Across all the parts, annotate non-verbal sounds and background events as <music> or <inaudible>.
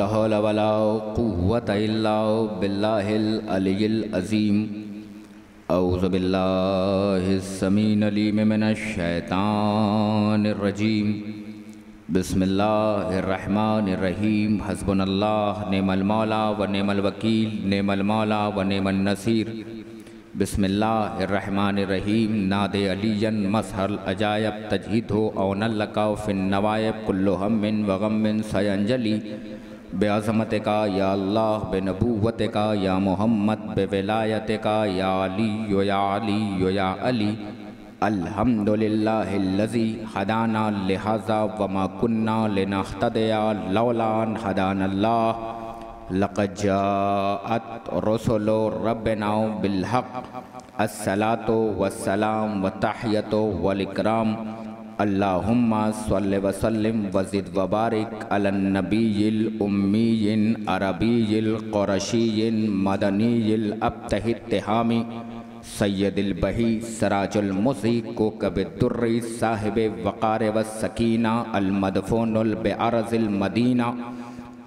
हौल वला क़ुव्वत इल्ला बिल्लाहिल अलिय्यिल अज़ीम। औज़ु बिल्लाहिस समीन अलीम मिनश शैतानिर रजीम। बिस्मिल्लाहिर्रहमानिर्रहीम हस्बुनल्लाह, नेमल मौला व नेमल वकील, नेमल मौला व नेमन नसीर। बिस्मिल्लाहिर्रहमानिर्रहीम नादे अलीजन मसहल अजायब तजहीद हो औनल्लका फ़िन नवायब कुल्लु हममिन व गम्मिन सयंजली। बेअज़मत का या अल्लाह बेनबूवत का या मोहम्मद बेवलायत का या अली, यो या अली, यो अली। अल्हम्दुलिल्लाहिल्लज़ी हदाना लिहाजा वमा कुन्ना लिनख्तदिया लौलान हदानल्लाह। लक़द जाअत रसुलु रब्बिना बिलहक़। अस्सलातु वस्सलाम व तहियतु वल इकराम अल्लाहुम्मा सल्लि व सल्लिम व ज़िद व बारिक अलन नबिय्यिल उम्मिय्यिन अरबिय्यिल क़ुरशिय्यिन मदनिय्यिल अब्तहि तिहामी सैयदिल बही सराजुल मुज़ी को कबिद्दुर्री साहिब वक़ार व सकीना अलमदफ़ूनुल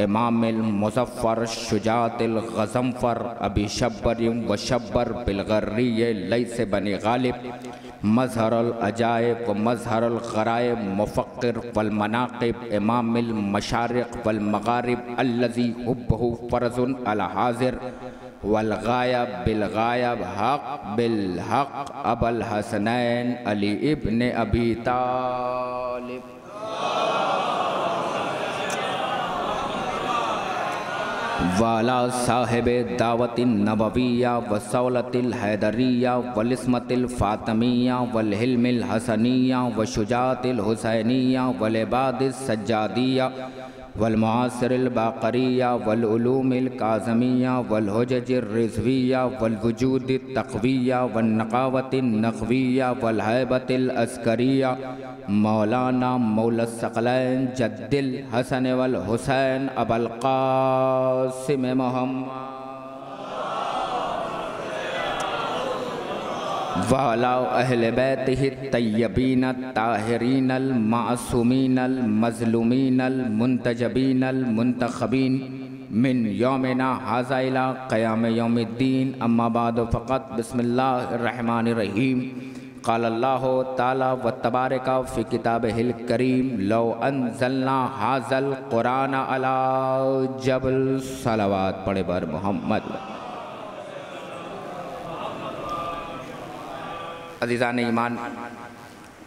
इमामिल मुज़फ़्फ़र शुजातिल गज़मफ़र अबी शब्बर व शब्बर बिलगर्री से बने गालिब। मजहरल अजायब व मजहरल ग़राइब मुफ़क्र वलमनाक़िब इमामिल मशारिक़ वलमगारिब अल्लज़ी हुब्बहु फ़र्ज़ुन अला हाज़िर। वलगायब बिलगायब हक़ बिलहक़ अबल हसनैन अली इब्न अबी तालिब। वाला साहिब दावतिन नबविया, वसौलतिल हैदरिया, वलिस्मतिल फ़ातमिया, वलहिलमिल हसनिया, वशुजातिल हुसैनिया, वलबादिस सज्जादिया वलमासरिल बाक़रिया वलूमिल काज़मिया, वलहजजिर रिज़विया, वलवजूद तक़विया वलनक़ावतिन नक़विया, वलहैबतिल अस्करिया, मौलाना मौलसक़लैन जद्दिल हसन वल हुसैन अबल क़ासिम मोहम्मद वाला अहल बैत तय्यबीन ताहरीन मासूमीन मजलूमीन मुंतजबीन मुंतखबीन। मिन योमिना हाज़ाइला क़याम योमिद्दीन। अम्माबाद फ़क़त बसमीम क़ाल्लाह ताला व तबारक फ़ी किताबिहिल करीम, लो अनज़लना हाज़ल क़ुरान अला जबल सलावात पढ़े बर मोहम्मद। अजीज़ान ईमान,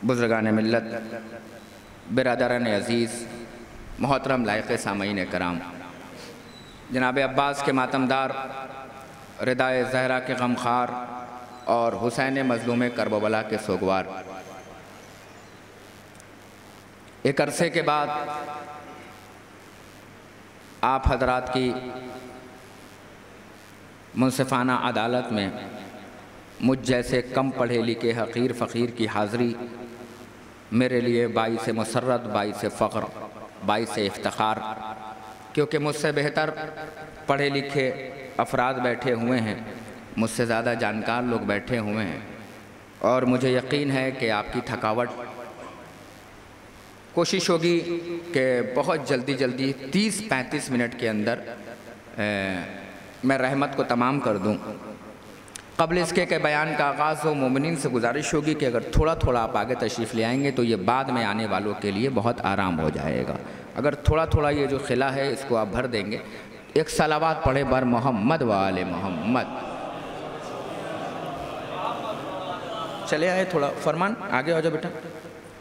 बुज़ुर्गान मिलत बिरदरन अज़ीज़, मोहतरम लायक सामीन कराम। जनाब अब्बास के मातमदार रदाय जहरा के गमखार और हुसैन मजलूम करबला के सोगवार। एक अरसे के बाद आप हजरात की मुनसिफाना अदालत में मुझ जैसे कम पढ़े लिखे हकीर फ़कीर की हाज़िरी, मेरे लिए बाई बाईस मसरत बाईस फ़ख्र, बाईस इफ्तार, क्योंकि मुझसे बेहतर पढ़े लिखे अफराद बैठे हुए हैं। मुझसे ज़्यादा जानकार लोग बैठे हुए हैं। और मुझे यकीन है कि आपकी थकावट कोशिश होगी कि बहुत जल्दी जल्दी 30-35 मिनट के अंदर ए, मैं रहमत को तमाम कर दूँ। कबल इसके के बयान का आगाज़ हो मोमिन से गुजारिश होगी कि अगर थोड़ा थोड़ा आप आगे तशरीफ़ ले आएँगे तो ये बाद में आने वालों के लिए बहुत आराम हो जाएगा। अगर थोड़ा थोड़ा ये जो खिला है इसको आप भर देंगे। एक सलावात पढ़े बर मोहम्मद वाले मोहम्मद। चले आए थोड़ा फरमान आगे हो जाओ बेटा।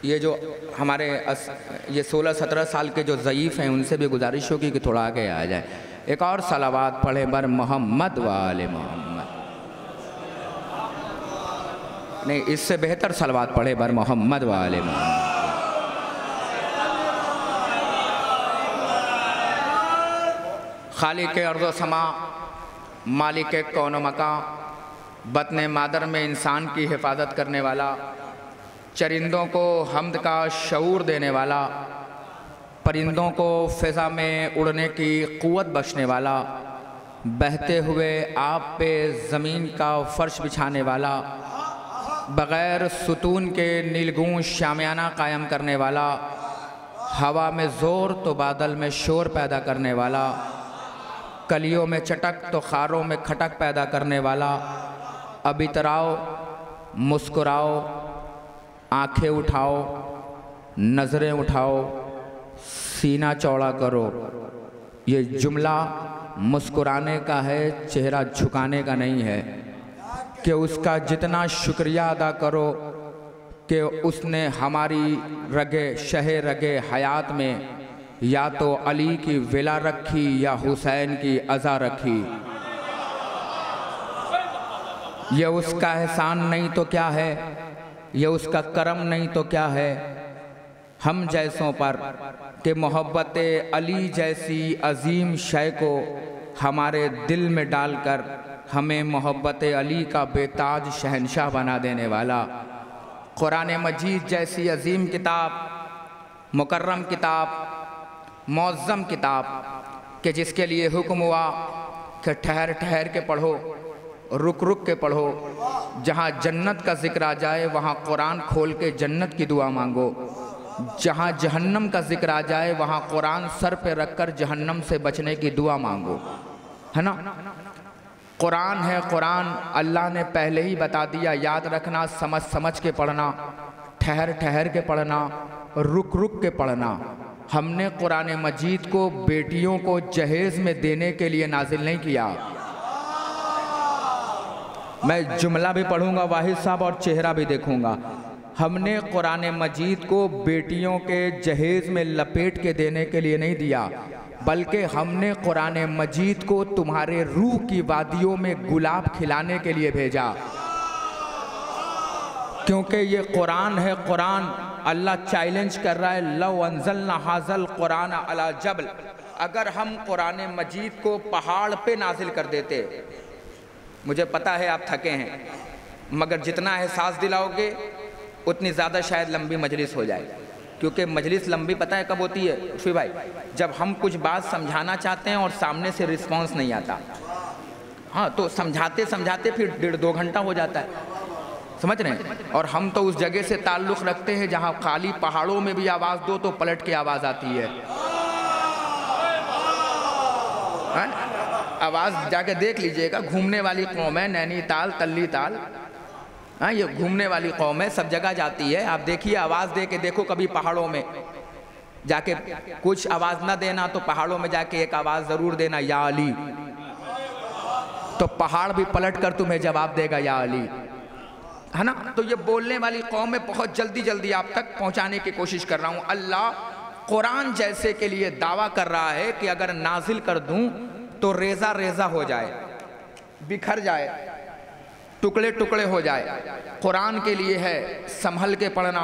ये जो हमारे अस, ये 16-17 साल के जो ज़यीफ़ हैं उनसे भी गुजारिश होगी कि थोड़ा आगे आ जाए। एक और सलावात पढ़े बर मोहम्मद वाले मोहम्मद। नहीं इससे बेहतर सलवात पढ़े बर मोहम्मद वाले मोहम्मद। खाली के अर्ज़ समा मालिक कौन मका बतन मादर में इंसान की हिफाजत करने वाला, चरिंदों को हमद का शूर देने वाला, परिंदों को फ़िज़ा में उड़ने की क़ुवत बख्शने वाला, बहते हुए आप पे ज़मीन का फ़र्श बिछाने वाला, बग़ैर सुतून के नीलगूं शामियाना कायम करने वाला, हवा में ज़ोर तो बादल में शोर पैदा करने वाला, कलियों में चटक तो खारों में खटक पैदा करने वाला अब इतराओ मुस्कुराओ, आँखें उठाओ, नज़रें उठाओ, सीना चौड़ा करो। ये जुमला मुस्कुराने का है, चेहरा झुकाने का नहीं है। कि उसका जितना शुक्रिया अदा करो कि उसने हमारी रगे, शह रगे हयात में या तो अली की विला रखी या हुसैन की अज़ा रखी। ये उसका एहसान नहीं तो क्या है? ये उसका करम नहीं तो क्या है? हम जैसों पर कि मोहब्बत अली जैसी अजीम शय को हमारे दिल में डालकर हमें मोहब्बत अली का बेताज शहनशाह बना देने वाला। कुरान मजीद जैसी अजीम किताब, मुकर्रम किताब मौज़म किताब, के जिसके लिए हुक्म हुआ कि ठहर ठहर के पढ़ो। रुक रुक के पढ़ो। जहाँ जन्नत का ज़िक्र आ जाए, वहाँ कुरान खोल के जन्नत की दुआ मांगो। जहाँ जहन्नम का ज़िक्र आ जाए, वहाँ कुरान सर पे रखकर जहन्नम से बचने की दुआ मांगो। है ना? कुरान है कुरान, अल्लाह ने पहले ही बता दिया, याद रखना समझ समझ के पढ़ना ठहर ठहर के पढ़ना रुक रुक के पढ़ना। हमने कुरान मजीद को बेटियों को जहेज़ में देने के लिए नाजिल नहीं किया। मैं जुमला भी पढ़ूँगा, वाहिद साहब, और चेहरा भी देखूँगा। हमने कुरान मजीद को बेटियों के जहेज़ में लपेट के देने के लिए नहीं दिया, बल्कि हमने कुरान मजीद को तुम्हारे रूह की वादियों में गुलाब खिलाने के लिए भेजा। क्योंकि ये कुरान है, कुरान अल्लाह चैलेंज कर रहा है, लव अनजल हाजल कुरान अला जबल। अगर हम कुरान मजीद को पहाड़ पे नाजिल कर देते मुझे पता है आप थके हैं, मगर जितना एहसास दिलाओगे, उतनी ज़्यादा शायद लंबी मजलिस हो जाए क्योंकि मजलिस लंबी पता है कब होती है? फिर भाई, जब हम कुछ बात समझाना चाहते हैं और सामने से रिस्पांस नहीं आता। हाँ तो समझाते समझाते फिर डेढ़ दो घंटा हो जाता है। समझ रहे हैं? और हम तो उस जगह से ताल्लुक़ रखते हैं जहाँ खाली पहाड़ों में भी आवाज़ दो तो पलट के आवाज़ आती है। हाँ? आवाज़ जाके देख लीजिएगा, घूमने वाली कौम है, नैनीताल तल्ली ताल हाँ ये घूमने वाली कौम है, सब जगह जाती है। आप देखिए, आवाज़ दे के देखो कभी पहाड़ों में। जाके कुछ आवाज़ ना देना तो पहाड़ों में जाके एक आवाज़ ज़रूर देना, या अली। तो पहाड़ भी पलट कर तुम्हें जवाब देगा, या अली। है ना? तो ये बोलने वाली कौम में बहुत जल्दी जल्दी आप तक पहुँचाने की कोशिश कर रहा हूँ। अल्लाह कुरान जैसे के लिए दावा कर रहा है कि अगर नाजिल कर दूँ तो रेजा रेजा हो जाए, बिखर जाए, टुकड़े टुकड़े हो जाए। कुरान के लिए है, संभल के पढ़ना,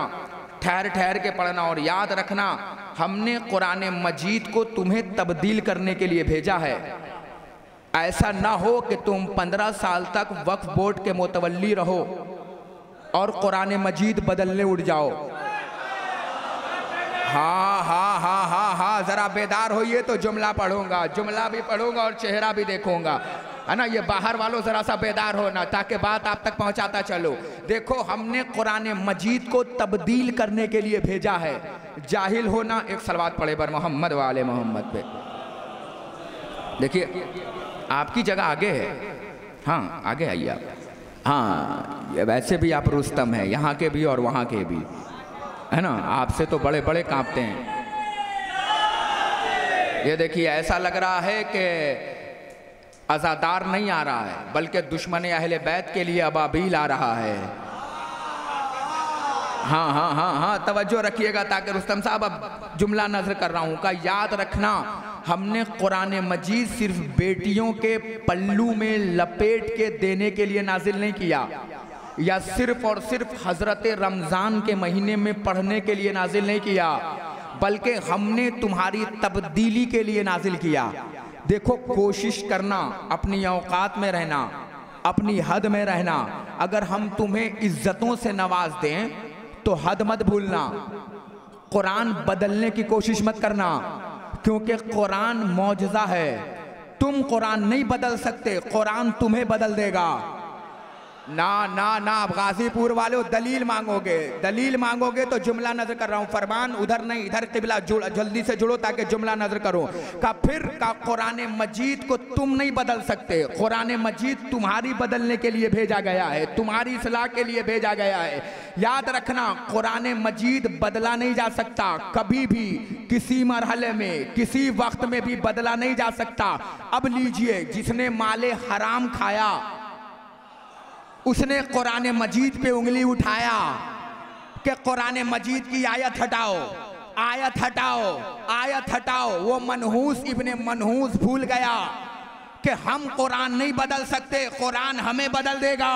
ठहर ठहर के पढ़ना और याद रखना, हमने कुरान मजीद को तुम्हें तब्दील करने के लिए भेजा है। ऐसा ना हो कि तुम पंद्रह साल तक वक्फ बोर्ड के मुतवली रहो और कुरान मजीद बदलने उड़ जाओ। हाँ हाँ हाँ हाँ हाँ ज़रा बेदार होइए तो जुमला पढ़ूँगा, जुमला भी पढ़ूँगा और चेहरा भी देखूँगा। है ना, ये बाहर वालों ज़रा सा बेदार होना, ताकि बात आप तक पहुंचाता चलो। देखो, हमने कुरान मजीद को तब्दील करने के लिए भेजा है। जाहिल होना एक सलवात पढ़े बर मोहम्मद वाले मोहम्मद पे। देखिए, आपकी जगह आगे है। हाँ आगे आइए आप। हाँ वैसे भी आप रुस्तम हैं, यहाँ के भी और वहाँ के भी। है ना? आपसे तो बड़े बड़े कांपते हैं। ये देखिए, ऐसा लग रहा है कि अजादार नहीं आ रहा है, बल्कि दुश्मन अहले बैत के लिए अबाबील आ रहा है। हाँ हाँ हाँ हाँ तवज्जो रखिएगा ताकि रुस्तम साहब, अब जुमला नज़र कर रहा हूँ, का याद रखना, हमने कुरान मजीद सिर्फ़ बेटियों के पल्लू में लपेट के देने के लिए नाजिल नहीं किया। या सिर्फ़ और सिर्फ़ हज़रत रमज़ान के महीने में पढ़ने के लिए नाजिल नहीं किया, बल्कि हमने तुम्हारी तब्दीली के लिए नाजिल किया। देखो, कोशिश करना, अपनी औकात में रहना, अपनी हद में रहना। अगर हम तुम्हें इज्जतों से नवाज़ दें तो हद मत भूलना। कुरान बदलने की कोशिश मत करना, क्योंकि कुरान मौजजा है। तुम कुरान नहीं बदल सकते, कुरान तुम्हें बदल देगा। ना ना ना आप गाजीपुर वाले दलील मांगोगे। दलील मांगोगे तो जुमला नज़र कर रहा हूँ। फरमान उधर नहीं, इधर किबला जल्दी से जुड़ो ताकि जुमला नज़र करो। का फिर का कुरान मजीद को तुम नहीं बदल सकते। कुरान मजीद तुम्हारी बदलने के लिए भेजा गया है, तुम्हारी सलाह के लिए भेजा गया है। याद रखना, कुरान मजीद बदला नहीं जा सकता। कभी भी, किसी मरहले में, किसी वक्त में भी बदला नहीं जा सकता। अब लीजिए, जिसने माले हराम खाया उसने कुरान मजीद पे उंगली उठाया कि कुरान मजीद की आयत हटाओ आयत हटाओ आयत हटाओ। वो मनहूस इबन मनहूस भूल गया कि हम कुरान नहीं बदल सकते, कुरान हमें बदल देगा।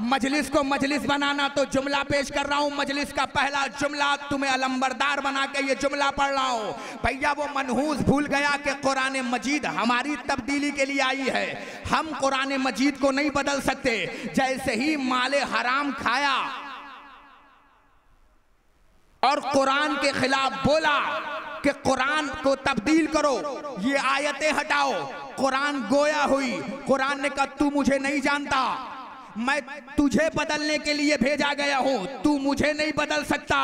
मजलिस को मजलिस बनाना तो जुमला पेश कर रहा हूँ। मजलिस का पहला जुमला तुम्हें अलंबरदार बना के ये जुमला पढ़ रहा हूँ। भैया, वो मनहूस भूल गया कि कुरान मजीद हमारी तब्दीली के लिए आई है। हम कुरान मजीद को नहीं बदल सकते। जैसे ही माले हराम खाया और कुरान के खिलाफ बोला कि कुरान को तब्दील करो, ये आयतें हटाओ। कुरान गोया हुई। कुरान ने कहा, तू मुझे नहीं जानता। मैं तुझे बदलने के लिए भेजा गया हूँ। तू मुझे नहीं बदल सकता।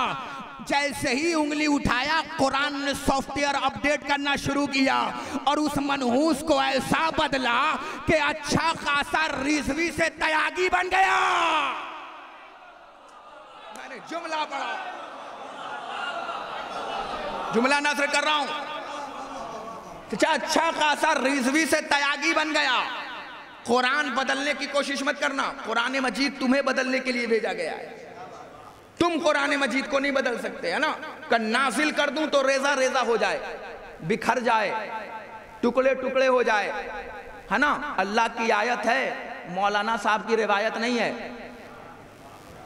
जैसे ही उंगली उठाया, कुरान ने सॉफ्टवेयर अपडेट करना शुरू किया और उस मनहूस को ऐसा बदला कि अच्छा खासा रिजवी से तयागी बन गया। मैंने जुमला पढ़ा। जुमला नज़र कर रहा हूँ। अच्छा खासा रिजवी से तयागी बन गया। कुरान बदलने की कोशिश मत करना। कुरान मजीद तुम्हें बदलने के लिए भेजा गया है। तुम कुरान मजीद को नहीं बदल सकते, है ना? कर नाजिल कर दूँ तो रेजा रेजा हो जाए, बिखर जाए, टुकड़े टुकड़े हो जाए, है ना? अल्लाह की आयत है, मौलाना साहब की रिवायत नहीं है,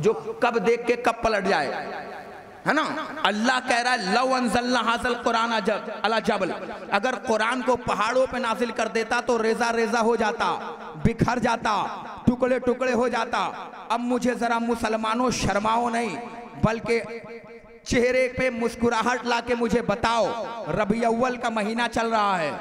जो कब देख के कब पलट जाए। है ना? अल्लाह कह रहा है, लव अनजल्ला हासिल कुरान अला जबल। अगर कुरान को पहाड़ों पे नाजिल कर देता तो रेजा रेजा हो जाता, बिखर जाता, टुकड़े टुकड़े हो जाता। अब मुझे जरा मुसलमानों शर्माओ नहीं, बल्कि चेहरे पे मुस्कुराहट ला के मुझे बताओ, रबी अव्वल का महीना चल रहा है।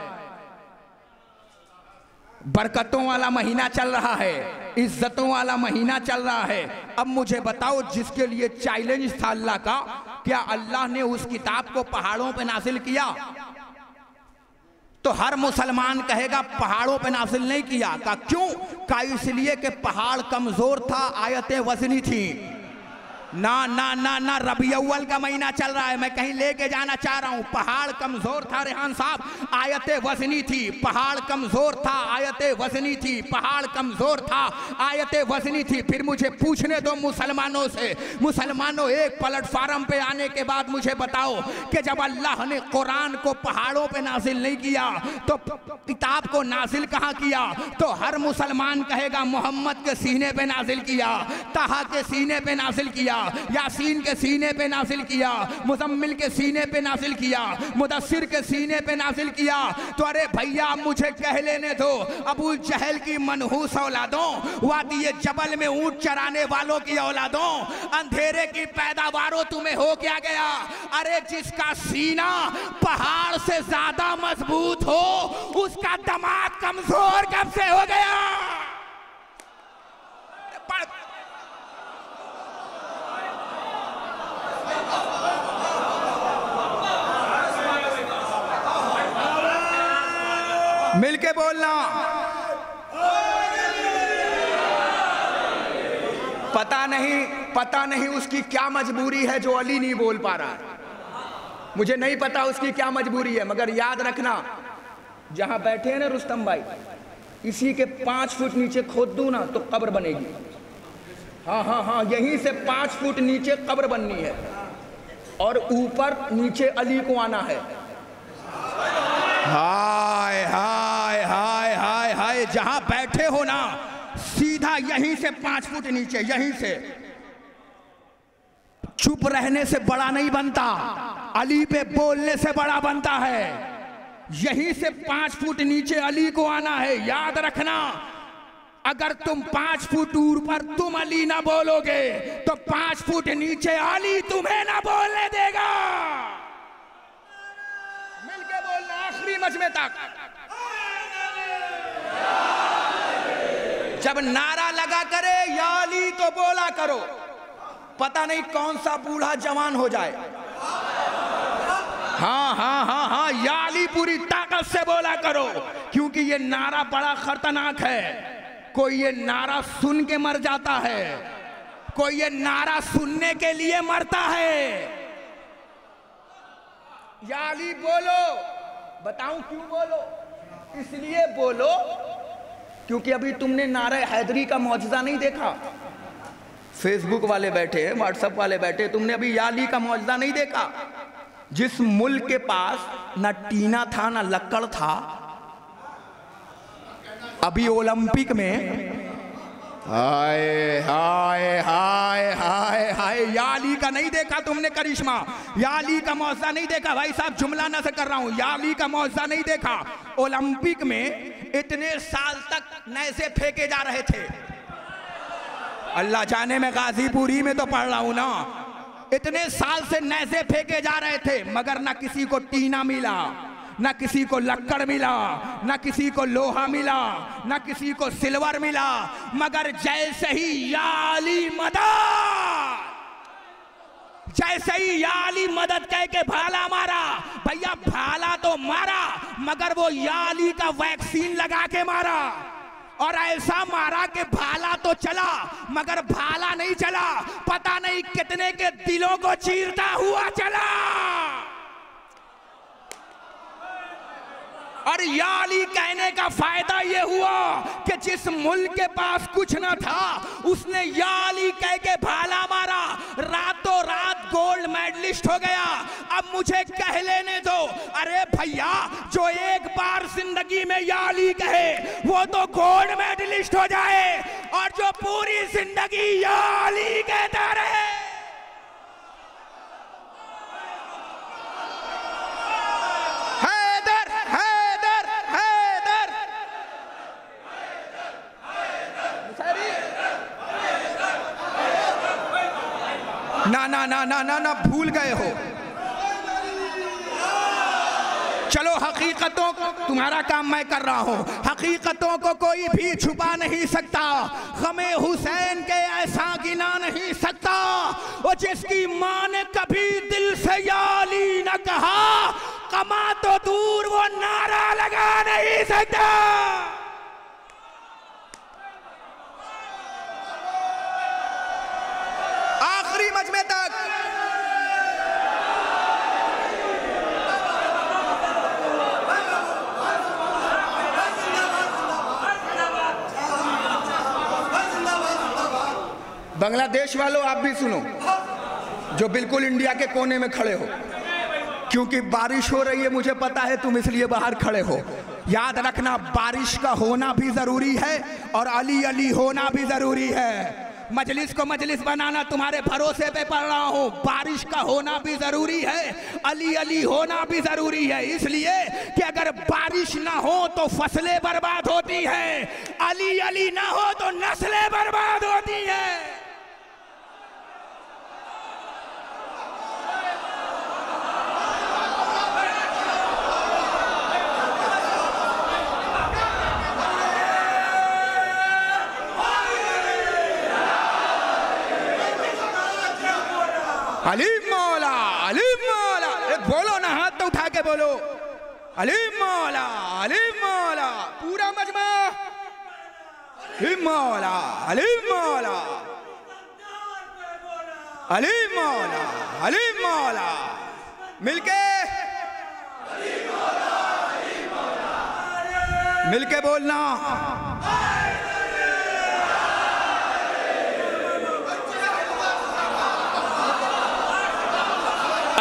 बरकतों वाला महीना चल रहा है। इज्जतों वाला महीना चल रहा है। अब मुझे बताओ, जिसके लिए चैलेंज था अल्लाह का, क्या अल्लाह ने उस किताब को पहाड़ों पे नासिल किया? तो हर मुसलमान कहेगा, पहाड़ों पे नासिल नहीं किया। का क्यों? का इसलिए कि पहाड़ कमज़ोर था, आयतें वजनी थी। ना ना ना ना, रबी अव्वल का महीना चल रहा है। मैं कहीं लेके जाना चाह रहा हूँ। पहाड़ कमज़ोर था, रेहान साहब। आयत वजनी थी। पहाड़ कमज़ोर था, आयत वजनी थी। पहाड़ कमज़ोर था, आयत वजनी थी। फिर मुझे पूछने दो मुसलमानों से। मुसलमानों, एक प्लेटफार्म पे आने के बाद मुझे बताओ कि जब अल्लाह ने कुरान को पहाड़ों पे नाजिल नहीं किया तो किताब को नाजिल कहाँ किया? तो हर मुसलमान कहेगा, मोहम्मद के सीने पे नाजिल किया, तहा के सीने पे नाजिल किया। यासीन के सीने पे नासिल किया, मुजम्मिल के सीने पे नासिल किया, मुदस्सिर के सीने पे नासिल किया तो अरे भैया, मुझे कह लेने दो, अबू जहल की मनहूस औलादों, वादी जबल में ऊँट चराने वालों की औलादों, अंधेरे की पैदावारों तुम्हें हो क्या गया? अरे जिसका सीना पहाड़ से ज़्यादा मज़बूत हो, उसका दमाग कमज़ोर कब से हो गया? मिलके बोलना। पता नहीं पता नहीं उसकी क्या मजबूरी है जो अली नहीं बोल पा रहा। है मुझे नहीं पता उसकी क्या मजबूरी है, मगर याद रखना, जहाँ बैठे हैं ना रुस्तम भाई, इसी के पाँच फुट नीचे खोद दू ना तो कब्र बनेगी। हाँ हाँ हाँ यहीं से पाँच फुट नीचे कब्र बननी है, और ऊपर नीचे अली को आना है। हाय जहाँ बैठे हो ना, सीधा यहीं से पाँच फुट नीचे, यहीं से। चुप रहने से बड़ा नहीं बनता, अली पे बोलने से बड़ा बनता है। यहीं से पाँच फुट नीचे अली को आना है, याद रखना, अगर तुम पाँच फुट ऊपर तुम अली ना बोलोगे तो पाँच फुट नीचे अली तुम्हें ना बोलने देगा। मिलके बोलना आखिरी मजमे तक। जब नारा लगा करे याली तो बोला करो। पता नहीं कौन सा बूढ़ा जवान हो जाए। हाँ हाँ हाँ हाँ याली पूरी ताकत से बोला करो, क्योंकि ये नारा बड़ा खतरनाक है। कोई ये नारा सुन के मर जाता है। कोई ये नारा सुनने के लिए मरता है। याली बोलो, बताऊँ क्यों बोलो? इसलिए बोलो, क्योंकि अभी तुमने नारा हैदरी का मुआवजा नहीं देखा। फेसबुक वाले बैठे व्हाट्सएप वाले बैठे, तुमने अभी याली का मुआवजा नहीं देखा। जिस मुल्क के पास ना टीना था, ना लक्कड़ था, अभी ओलंपिक में हाय हाय हाय हाय हाय। याली का नहीं देखा तुमने करिश्मा? याली का मौजा नहीं देखा? भाई साहब, जुमला ना से कर रहा हूँ। याली का मौजा नहीं देखा? ओलंपिक में इतने साल तक नैसे फेंके जा रहे थे। अल्लाह जाने में गाजीपुरी में तो पढ़ रहा हूँ ना। इतने साल से नैसे फेंके जा रहे थे, मगर ना किसी को टीना मिला। ना किसी को लक्कड़ मिला, ना किसी को लोहा मिला, ना किसी को सिल्वर मिला, मगर जैसे ही याली मदद, जैसे ही याली मदद कह के भाला मारा, भैया भाला तो मारा, मगर वो याली का वैक्सीन लगा के मारा, और ऐसा मारा कि भाला तो चला, मगर भाला नहीं चला, पता नहीं कितने के दिलों को चीरता हुआ चला। और याली कहने का फ़ायदा ये हुआ कि जिस मुल्क के पास कुछ ना था, उसने याली कह के भाला मारा। रातों रात गोल्ड मेडलिस्ट हो गया। अब मुझे कह लेने दो। अरे भैया, जो एक बार ज़िंदगी में याली कहे, वो तो गोल्ड मेडलिस्ट हो जाए। और जो पूरी ज़िंदगी याली कहता रहे हैदर हैदर हैदर ना ना ना ना ना ना, भूल गए हो। चलो, हकीकतों को तुम्हारा काम मैं कर रहा हूँ। हकीकतों को कोई भी छुपा नहीं सकता। हमें हुसैन के ऐसा गिना नहीं सकता। वो जिसकी माँ ने कभी दिल से याली न कहा, कमा तो दूर वो नारा लगा नहीं सकता। मजमे तक। बांग्लादेश वालों आप भी सुनो, जो बिल्कुल इंडिया के कोने में खड़े हो, क्योंकि बारिश हो रही है, मुझे पता है, तुम इसलिए बाहर खड़े हो। याद रखना, बारिश का होना भी ज़रूरी है, और अली अली होना भी ज़रूरी है। मजलिस को मजलिस बनाना तुम्हारे भरोसे पे पड़ रहा हूँ। बारिश का होना भी ज़रूरी है, अली अली होना भी ज़रूरी है। इसलिए कि अगर बारिश ना हो तो फ़सलें बर्बाद होती है, अली अली ना हो तो नस्लें बर्बाद होती हैं अली मौला अली मौला ए, बोलो ना हाथ तो उठा के बोलो अली मौला अली मौला पूरा मजमा अली मौला अली मौला अली मौला अली मौला मिलके मिलके बोलना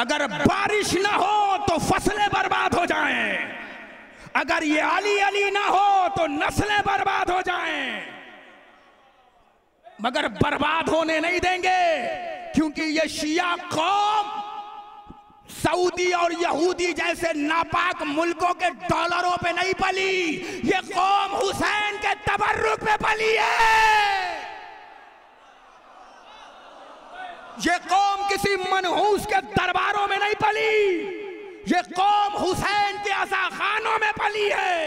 अगर बारिश ना हो तो फ़सलें अगर ये अली अली ना हो तो नस्लें बर्बाद हो जाएँ। मगर बर्बाद होने नहीं देंगे, क्योंकि ये शिया कौम सऊदी और यहूदी जैसे नापाक मुल्कों के डॉलरों पे नहीं पली, ये कौम हुसैन के तबर्रुक पे पली है। ये कौम किसी मनहूस के दरबारों में नहीं पली। ये कौम हुसैन के असा खानों में पली है।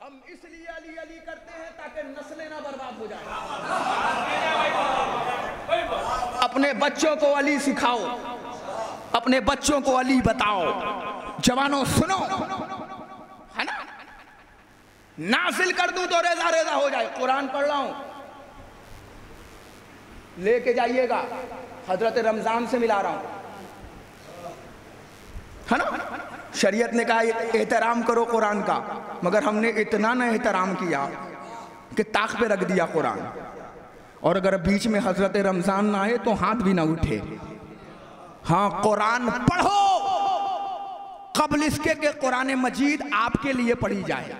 हम इसलिए अली अली करते हैं ताकि नस्लें ना बर्बाद हो जाए। अपने बच्चों को अली सिखाओ, अपने बच्चों को अली बताओ। जवानों, सुनो। है ना? नासिल कर दूँ तो रेजा रेजा हो जाए। कुरान पढ़ रहा हूँ। लेके जाइएगा। हज़रत रमज़ान से मिला रहा हूँ। है ना? शरीयत ने कहा, एहतराम करो कुरान का। मगर हमने इतना ना एहतराम किया कि ताक पे रख दिया कुरान। और अगर बीच में हज़रत रमज़ान ना आए तो हाथ भी ना उठे। हाँ कुरान पढ़ो। कबल इसके के कुरान मजीद आपके लिए पढ़ी जाए।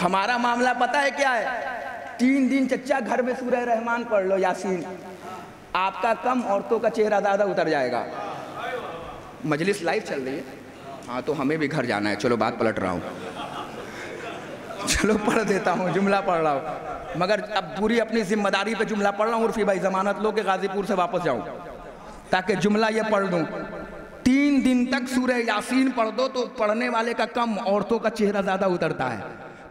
हमारा मामला पता है क्या है? तीन दिन चच्चा घर में सूरह रहमान पढ़ लो, यासीन। आपका कम औरतों का चेहरा ज़्यादा उतर जाएगा। मजलिस लाइव चल रही है। हाँ तो हमें भी घर जाना है। चलो, बात पलट रहा हूँ। चलो, पढ़ देता हूँ, जुमला पढ़ रहा हूँ। मगर अब पूरी अपनी ज़िम्मेदारी पे जुमला पढ़ रहा हूँ, उर्फी भाई जमानत लो के गाजीपुर से वापस जाऊँ, ताकि जुमला ये पढ़ दूँ। तीन दिन तक सूर्य यासीन पढ़ दो तो पढ़ने वाले का कम औरतों का चेहरा ज़्यादा उतरता है।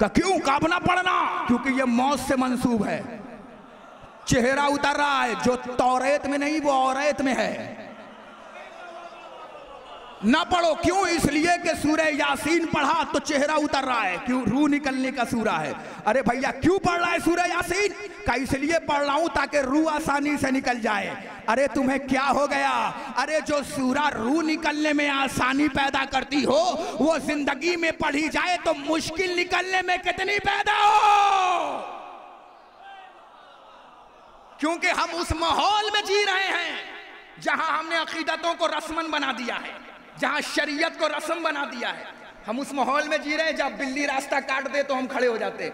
का क्यों कांपना पड़ना क्योंकि ये मौत से मंसूब है। चेहरा उतर रहा है, जो तौरेत में नहीं, वो औरत में है। ना पढ़ो, क्यों? इसलिए कि सूर्य यासीन पढ़ा तो चेहरा उतर रहा है। क्यों? रूह निकलने का सूरा है। अरे भैया, क्यों पढ़ रहा है सूर्य यासीन? का इसलिए पढ़ रहा हूँ ताकि रूह आसानी से निकल जाए। अरे तुम्हें क्या हो गया? अरे जो सूरा रूह निकलने में आसानी पैदा करती हो, वो ज़िंदगी में पढ़ी जाए तो मुश्किल निकलने में कितनी पैदा हो? क्योंकि हम उस माहौल में जी रहे हैं जहाँ हमने अकीदतों को रस्मन बना दिया है। जहाँ शरीयत को रस्म बना दिया है। हम उस माहौल में जी रहे हैं जब बिल्ली रास्ता काट दे तो हम खड़े हो जाते।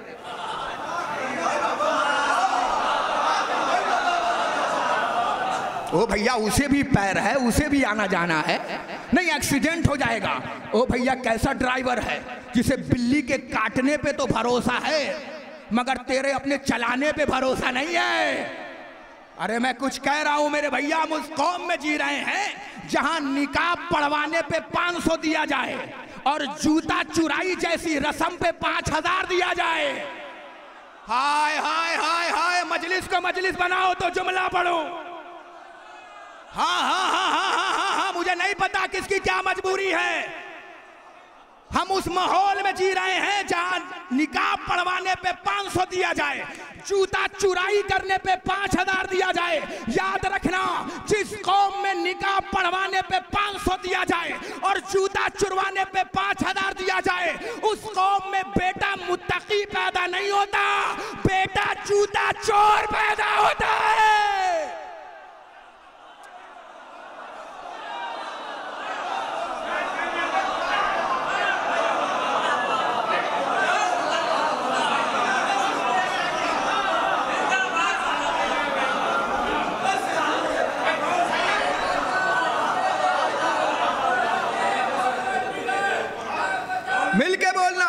ओ भैया, उसे भी पैर है, उसे भी आना जाना है। नहीं, एक्सीडेंट हो जाएगा। ओ भैया, कैसा ड्राइवर है, जिसे बिल्ली के काटने पे तो भरोसा है, मगर तेरे अपने चलाने पे भरोसा नहीं है। अरे, मैं कुछ कह रहा हूँ मेरे भैया, हम उस कौम में जी रहे हैं। जहाँ निकाब पढ़वाने पे 500 दिया जाए और जूता चुराई जैसी रसम पे पाँच हज़ार दिया जाए। हाय हाय हाय हाय, मजलिस को मजलिस बनाओ तो जुमला पढ़ो। हाँ हाँ हाँ हाँ हाँ हाँ हाँ मुझे नहीं पता किसकी क्या मजबूरी है। हम उस माहौल में जी रहे हैं जहाँ निकाब पढ़वाने पे 500 दिया जाए, जूता चुराई करने पे पाँच हज़ार दिया जाए। याद रखना, जिस कौम में निकाब पढ़वाने पे 500 दिया जाए और जूता चुरवाने पे पाँच हज़ार दिया जाए, उस कौम में बेटा मुत्तकी पैदा नहीं होता, बेटा जूता चोर पैदा होता है मिल के बोलना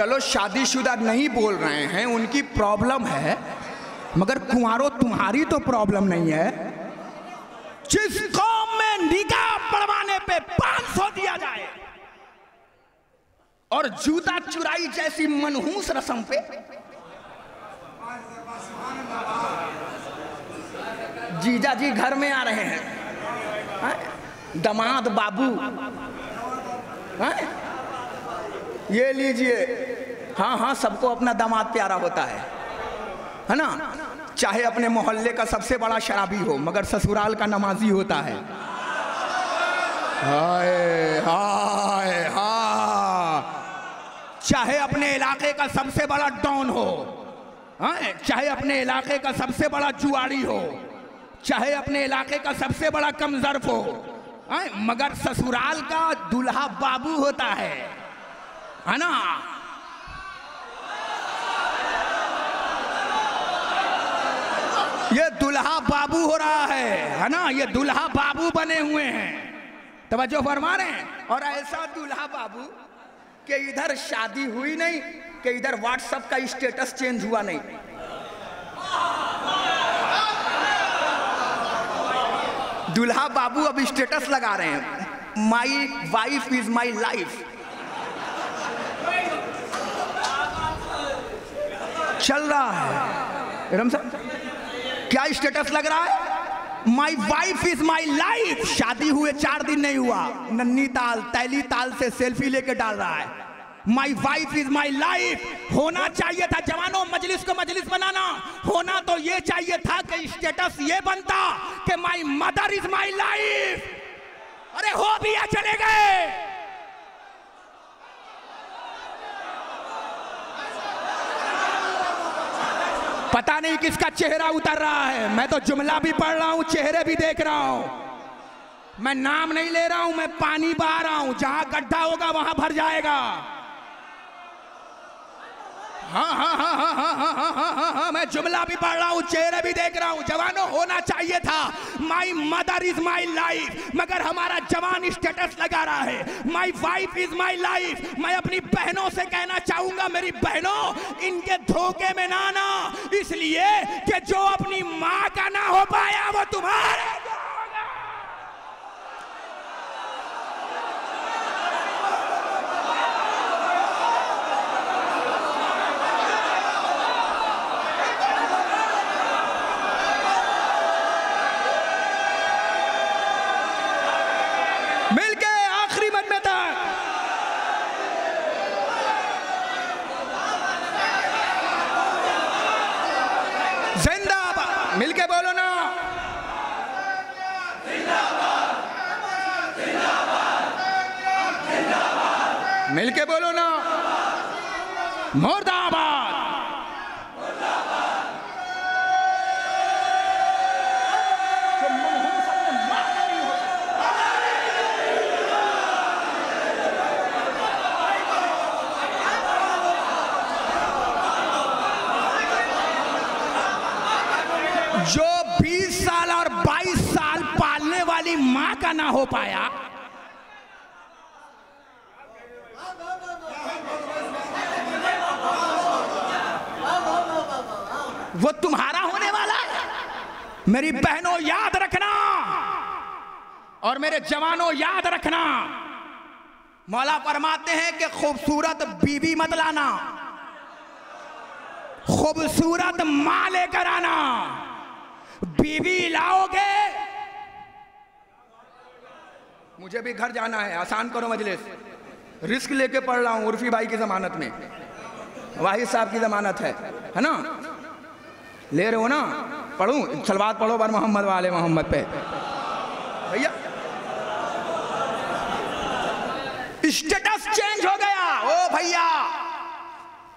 चलो शादीशुदा नहीं बोल रहे हैं, उनकी प्रॉब्लम है, मगर कुंवारो तुम्हारी तो प्रॉब्लम नहीं है जिस कौम में निकाह पढ़वाने पे 500 दिया जाए, और जूता चुराई जैसी मनहूस रसम पे, जीजा जी घर में आ रहे हैं? दमाद बाबू हैं? ये लीजिए। हाँ हाँ सबको अपना दामाद प्यारा होता है। है ना? चाहे अपने मोहल्ले का सबसे बड़ा शराबी हो, मगर ससुराल का नमाजी होता है। हाय हाय हाय। चाहे अपने इलाके का सबसे बड़ा डॉन हो हाँ चाहे अपने इलाके का सबसे बड़ा जुआड़ी हो, चाहे अपने इलाके का सबसे बड़ा कमजर्फ हो हाँ मगर ससुराल का दूल्हा बाबू होता है। है ना ये दुल्हा बाबू हो रहा है है ना? ये दुल्हा बाबू बने हुए हैं। तवज्जो फरमा रहे हैं और ऐसा दुल्हा बाबू कि इधर शादी हुई नहीं, कि इधर व्हाट्सएप का स्टेटस चेंज हुआ नहीं। दुल्हा बाबू अब स्टेटस लगा रहे हैं। My wife is my life चल रहा है। रम क्या स्टेटस लग रहा है? My wife is my life शादी हुए चार दिन नहीं हुआ। नन्नी ताल, तैली ताल से सेल्फी लेके डाल रहा है। My wife is my life होना चाहिए था जवानों, मजलिस को मजलिस बनाना। होना तो ये चाहिए था कि स्टेटस ये बनता कि my mother is my life अरे हो भी या चले गए। पता नहीं किसका चेहरा उतर रहा है। मैं तो जुमला भी पढ़ रहा हूँ, चेहरे भी देख रहा हूँ। मैं नाम नहीं ले रहा हूँ, मैं पानी बहा रहा हूँ। जहाँ गड्ढा होगा, वहाँ भर जाएगा। हाँ हाँ हाँ हाँ हाँ हाँ हाँ हाँ हाँ हाँ मैं जुमला भी पढ़ रहा हूँ चेहरे भी देख रहा हूँ जवानों होना चाहिए था my mother is my life मगर हमारा जवान स्टेटस लगा रहा है my wife is my life मैं अपनी बहनों से कहना चाहूँगा मेरी बहनों इनके धोखे में ना आना इसलिए कि जो अपनी माँ का ना हो पाया वो तुम्हारे मिलके आखिरी मन में तक जिंदाबाद मिलके बोलो ना मिलके बोलो ना मुर्दाबाद जो 20 साल और 22 साल पालने वाली माँ का ना हो पाया। वो तुम्हारा होने वाला है। मेरी बहनों, याद रखना। और मेरे जवानों, याद रखना। मौला फरमाते हैं कि खूबसूरत बीवी मत लाना। खूबसूरत माँ लेकर आना। बीवी लाओगे मुझे भी घर जाना है आसान करो मजलिस। रिस्क लेके पढ़ रहा हूँ उर्फी भाई की जमानत में। वाहिद साहब की जमानत है है ना? ले रहे हो ना? पढ़ूं सलवात पढ़ो बार मोहम्मद वाले मोहम्मद पे। भैया। स्टेटस चेंज हो गया। ओ भैया।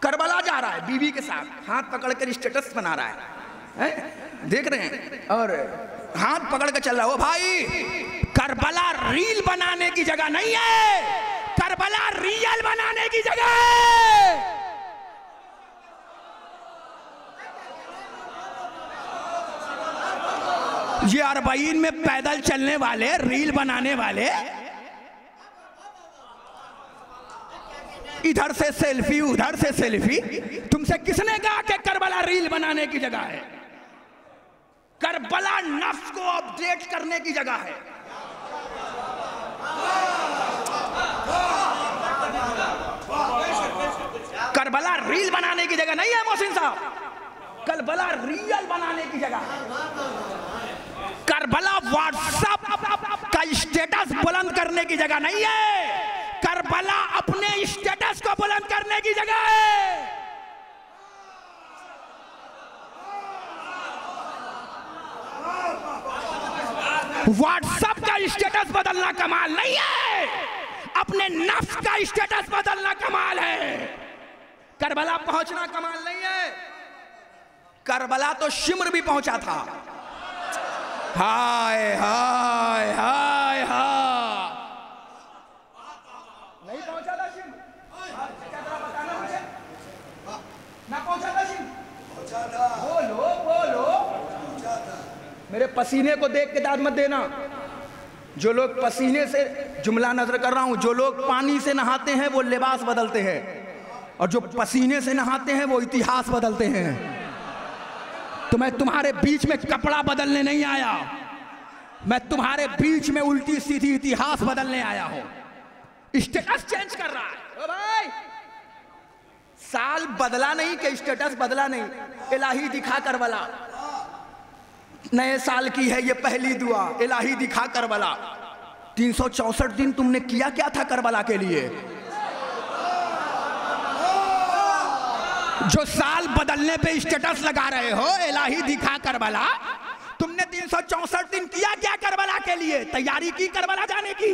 करबला जा रहा है बीवी के साथ। हाथ पकड़ कर स्टेटस बना रहा है, है? देख रहे हैं। और हाथ पकड़ के चल रहा हो। भाई करबला रील बनाने की जगह नहीं है। करबला रियल बनाने की जगह है। ये अरबईन में पैदल चलने वाले रील बनाने वाले, इधर से सेल्फी उधर से सेल्फी तुमसे किसने कहा कि करबला रील बनाने की जगह है? करबला नफ्स को अपडेट करने की जगह है। करबला रील बनाने की जगह नहीं है, मोहसिन साहब। करबला रियल बनाने की जगह करबला व्हाट्सएप का स्टेटस बुलंद करने की जगह नहीं है। करबला अपने स्टेटस को बुलंद करने की जगह है। व्हाट्सएप का स्टेटस बदलना कमाल नहीं है। अपने नफ्स का स्टेटस बदलना कमाल है। करबला पहुँचना कमाल नहीं है। करबला तो शिमर भी पहुँचा था। हाय हाय हाय नहीं पहुँचा था शिमर बताना मुझे ना पहुँचा था शिमर बोलो बोलो मेरे पसीने को देख के दाद मत देना। जो लोग पसीने से जुमला नज़र कर रहा हूँ, जो लोग पानी से नहाते हैं, वो लिबास बदलते हैं। और जो पसीने से नहाते हैं, वो इतिहास बदलते हैं। तो मैं तुम्हारे बीच में कपड़ा बदलने नहीं आया। मैं तुम्हारे बीच में उल्टी सीधी इतिहास बदलने आया हूँ। स्टेटस चेंज कर रहा है। ओ भाई, साल बदला नहीं कि स्टेटस बदला नहीं। इलाही दिखा कर बला। नए साल की है ये पहली दुआ, इलाही दिखा करबला। तीन सौ चौसठ दिन तुमने किया क्या था करबला के लिए? जो साल बदलने पे स्टेटस लगा रहे हो, इलाही दिखा करबला। तुमने तीन सौ चौसठ दिन किया क्या करबला के लिए? तैयारी की करबला जाने की?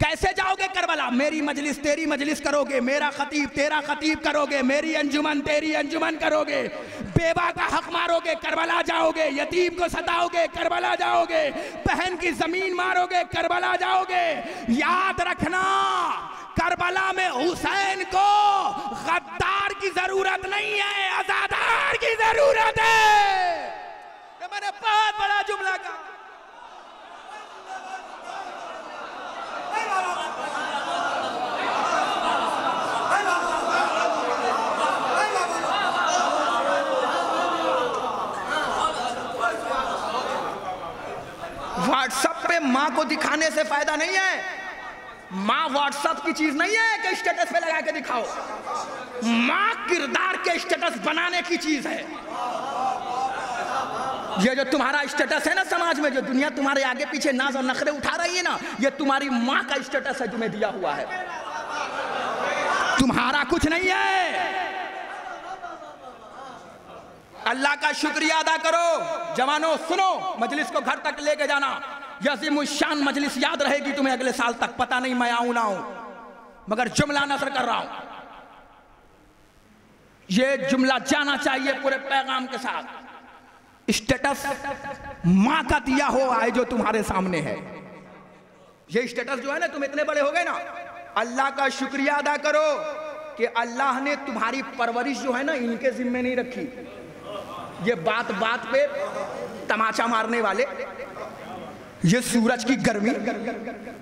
कैसे जाओगे करबला? मेरी मजलिस, तेरी मजलिस करोगे, मेरा खतीब, तेरा खतीब करोगे, मेरी अंजुमन, तेरी अंजुमन करोगे। बेवा का हक मारोगे, करबला जाओगे, यतीम को सताओगे, करबला जाओगे। बहन की ज़मीन मारोगे, करबला जाओगे। याद रखना, करबला में हुसैन को गद्दार की ज़रूरत नहीं है, आजादार की ज़रूरत है। मैंने बहुत बड़ा जुमला कहा व्हाट्सएप पे माँ को दिखाने से फ़ायदा नहीं है। माँ व्हाट्सएप की चीज़ नहीं है कि स्टेटस पे लगा के दिखाओ। माँ किरदार के स्टेटस बनाने की चीज़ है। ये जो तुम्हारा स्टेटस है ना समाज में, जो दुनिया तुम्हारे आगे पीछे नाज और नखरे उठा रही है ना, ये तुम्हारी माँ का स्टेटस है तुम्हें दिया हुआ है। तुम्हारा कुछ नहीं है। अल्लाह का शुक्रिया अदा करो। जवानों, सुनो, मजलिस को घर तक लेके जाना। यजीम शान मजलिस याद रहेगी तुम्हें अगले साल तक। पता नहीं मैं आऊँ ना आऊँ, मगर जुमला नज़र कर रहा हूँ। ये जुमला जाना चाहिए पूरे पैगाम के साथ। स्टेटस माँ का दिया है जो तुम्हारे सामने है। ये स्टेटस जो है ना, तुम इतने बड़े हो गए ना। अल्लाह का शुक्रिया अदा करो कि अल्लाह ने तुम्हारी परवरिश जो है ना, इनके जिम्मे नहीं रखी। ये बात बात पे तमाचा मारने वाले ये सूरज की गर्मी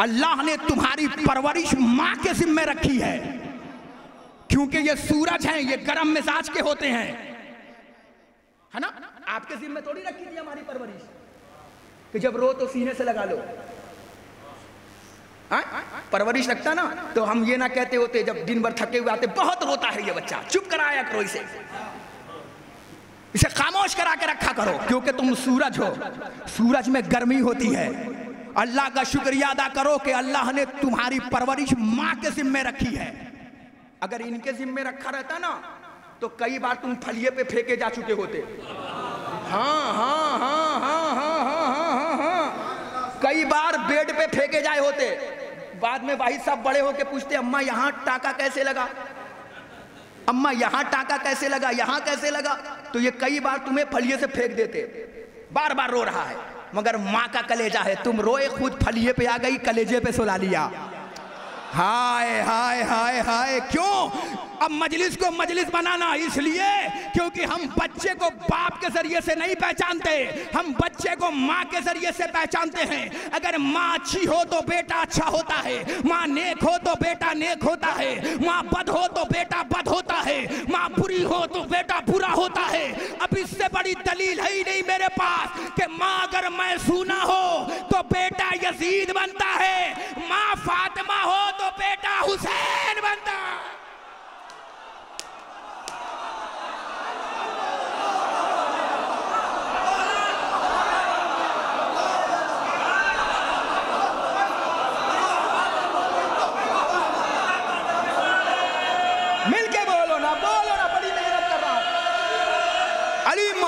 अल्लाह ने तुम्हारी परवरिश माँ के जिम्मे रखी है। क्योंकि ये सूरज हैं, ये गर्म मिजाज के होते हैं। है ना? आपके जिम्मे थोड़ी रखी थी हमारी परवरिश कि जब रो तो सीने से लगा लो। आ? परवरिश रखता ना तो हम ये ना कहते होते, जब दिन भर थके हुए आते, बहुत रोता है ये बच्चा। चुप कराया करो इसे। इसे खामोश करा के रखा करो, क्योंकि तुम सूरज हो। सूरज में गर्मी होती है। अल्लाह का शुक्रिया अदा करो कि अल्लाह ने तुम्हारी परवरिश माँ के जिम्मे रखी है। अगर इनके जिम्मे रखा रहता ना तो कई बार तुम फलिए पे फेंके जा चुके होते। हाँ हाँ हाँ हाँ हाँ हाँ हाँ हाँ कई बार बेड पे फेंके जाए होते। बाद में भाई साहब बड़े होके पूछते, अम्मा, यहाँ टाका कैसे लगा? अम्मा, यहाँ टाका कैसे लगा, यहाँ कैसे लगा? तो ये कई बार तुम्हें फलिए से फेंक देते। बार बार रो रहा है, मगर माँ का कलेजा है। तुम रोए खुद फलिए पे आ गई, कलेजे पे सुला लिया। हाय हाय हाय हाय, क्यों? अब मजलिस को मजलिस बनाना इसलिए क्योंकि हम बच्चे को बाप के ज़रिए से नहीं पहचानते। हम बच्चे को माँ के ज़रिए से पहचानते हैं। अगर माँ अच्छी हो तो बेटा अच्छा होता है। माँ नेक हो तो बेटा नेक होता है। माँ बद हो तो बेटा बद होता है। माँ बुरी हो तो बेटा बुरा होता है। अब इससे बड़ी दलील है ही नहीं मेरे पास कि माँ अगर मैं सुना हो तो बेटा यजीद बनता है। माँ फातिमा हो तो बेटा हुसैन बनता। मिलके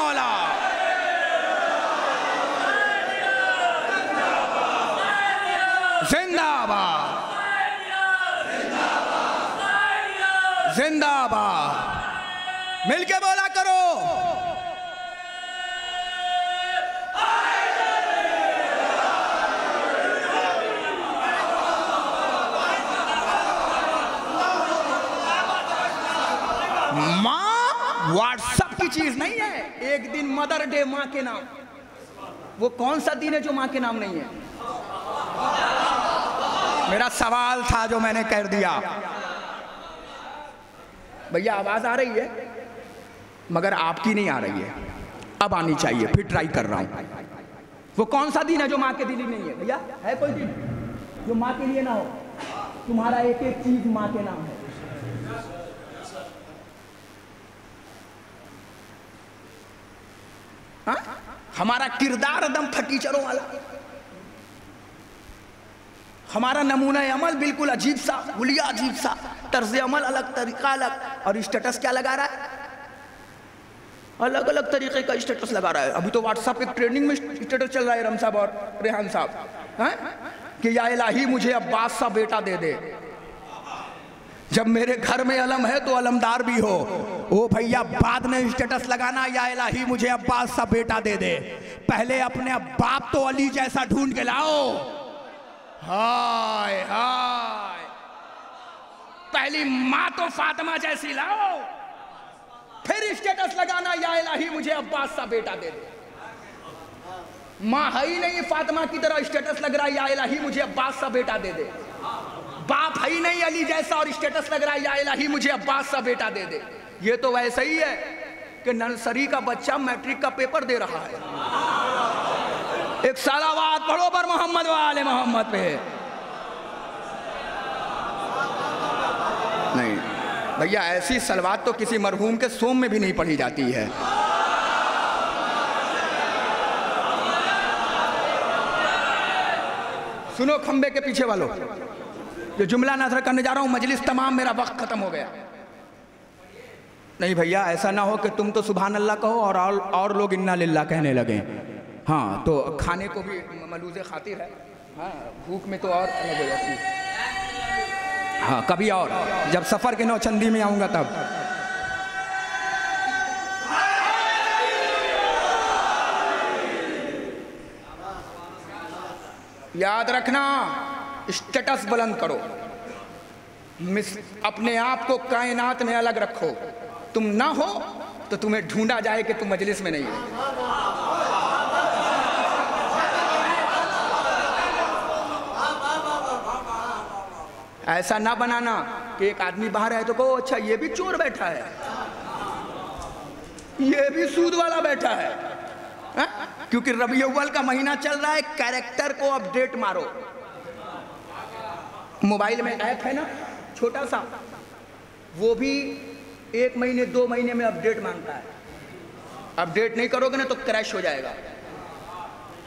मौला जिंदाबाद जिंदाबाद मिलके बोला करो माँ व्हाट्सएप की चीज़ नहीं है। एक दिन मदर डे माँ के नाम। वो कौन सा दिन है जो माँ के नाम नहीं है? मेरा सवाल था जो मैंने कर दिया। भैया, आवाज़ आ रही है? मगर आपकी नहीं आ रही है। अब आनी चाहिए, फिर ट्राई कर रहा हूँ। वो कौन सा दिन है जो माँ के दिन ही नहीं है? भैया, है कोई दिन? जो माँ के लिए ना हो। तुम्हारा एक एक चीज़ माँ के नाम हा? हमारा किरदार एकदम फटीचरों वाला। हमारा नमूना अमल बिल्कुल अजीब सा गुलिया अजीब सा, तर्ज अमल अलग, तरीका अलग, और स्टेटस क्या लगा रहा है? अलग अलग तरीके का स्टेटस लगा रहा है। अभी तो व्हाट्सएप एक ट्रेंडिंग में स्टेटस चल रहा है, रम साहब और रेहान साहब। हैं? कि या इलाही मुझे अब्बास सा बेटा दे दे। जब मेरे घर में अलम है तो अलमदार भी हो। ओ भैया, बाद में स्टेटस लगाना या इलाही, मुझे अब्बास सा बेटा दे दे। पहले अपने बाप तो अली जैसा ढूंढ के लाओ। हाय हाय। पहली माँ तो फातिमा जैसी लाओ। फिर स्टेटस लगाना या इलाही, मुझे अब्बास सा बेटा दे दे। माँ है ही नहीं, फातिमा की तरह स्टेटस लग रहा है, या इलाही, मुझे अब्बास सा बेटा दे दे। बाप है ही नहीं अली जैसा और स्टेटस लग रहा है, या इलाही मुझे अब्बास सा बेटा दे दे। ये तो वैसे ही है कि नर्सरी का बच्चा मैट्रिक का पेपर दे रहा है। एक सलावाद पढ़ो पर मोहम्मद वाले मोहम्मद पे। नहीं, भैया, ऐसी सलवात तो किसी मरहूम के सोम में भी नहीं पढ़ी जाती है। सुनो खंबे के पीछे वालों जो जुमला नज़र करने जा रहा हूँ मजलिस तमाम मेरा वक्त खत्म हो गया। नहीं भैया ऐसा ना हो कि तुम तो सुबहान अल्लाह कहो और और, और लोग इन्ना लिल्ला कहने लगे। हाँ तो खाने को भी मलूज खातिर है। हाँ भूख में तो और अलग हो जाती हाँ कभी और। जब सफ़र के नौचंदी में आऊँगा तब। याद रखना। स्टेटस बुलंद करो। अपने आप को कायनात में अलग रखो। तुम ना हो तो तुम्हें ढूंढा जाए कि तुम मजलिस में नहीं हो। ऐसा ना बनाना कि एक आदमी बाहर है तो कहो अच्छा ये भी चोर बैठा है। ये भी सूद वाला बैठा है। हा? क्योंकि रबी अव्वल का महीना चल रहा है, कैरेक्टर को अपडेट मारो। मोबाइल में ऐप है ना, छोटा सा, वो भी एक महीने, दो महीने में अपडेट माँगता है। अपडेट नहीं करोगे ना तो क्रैश हो जाएगा।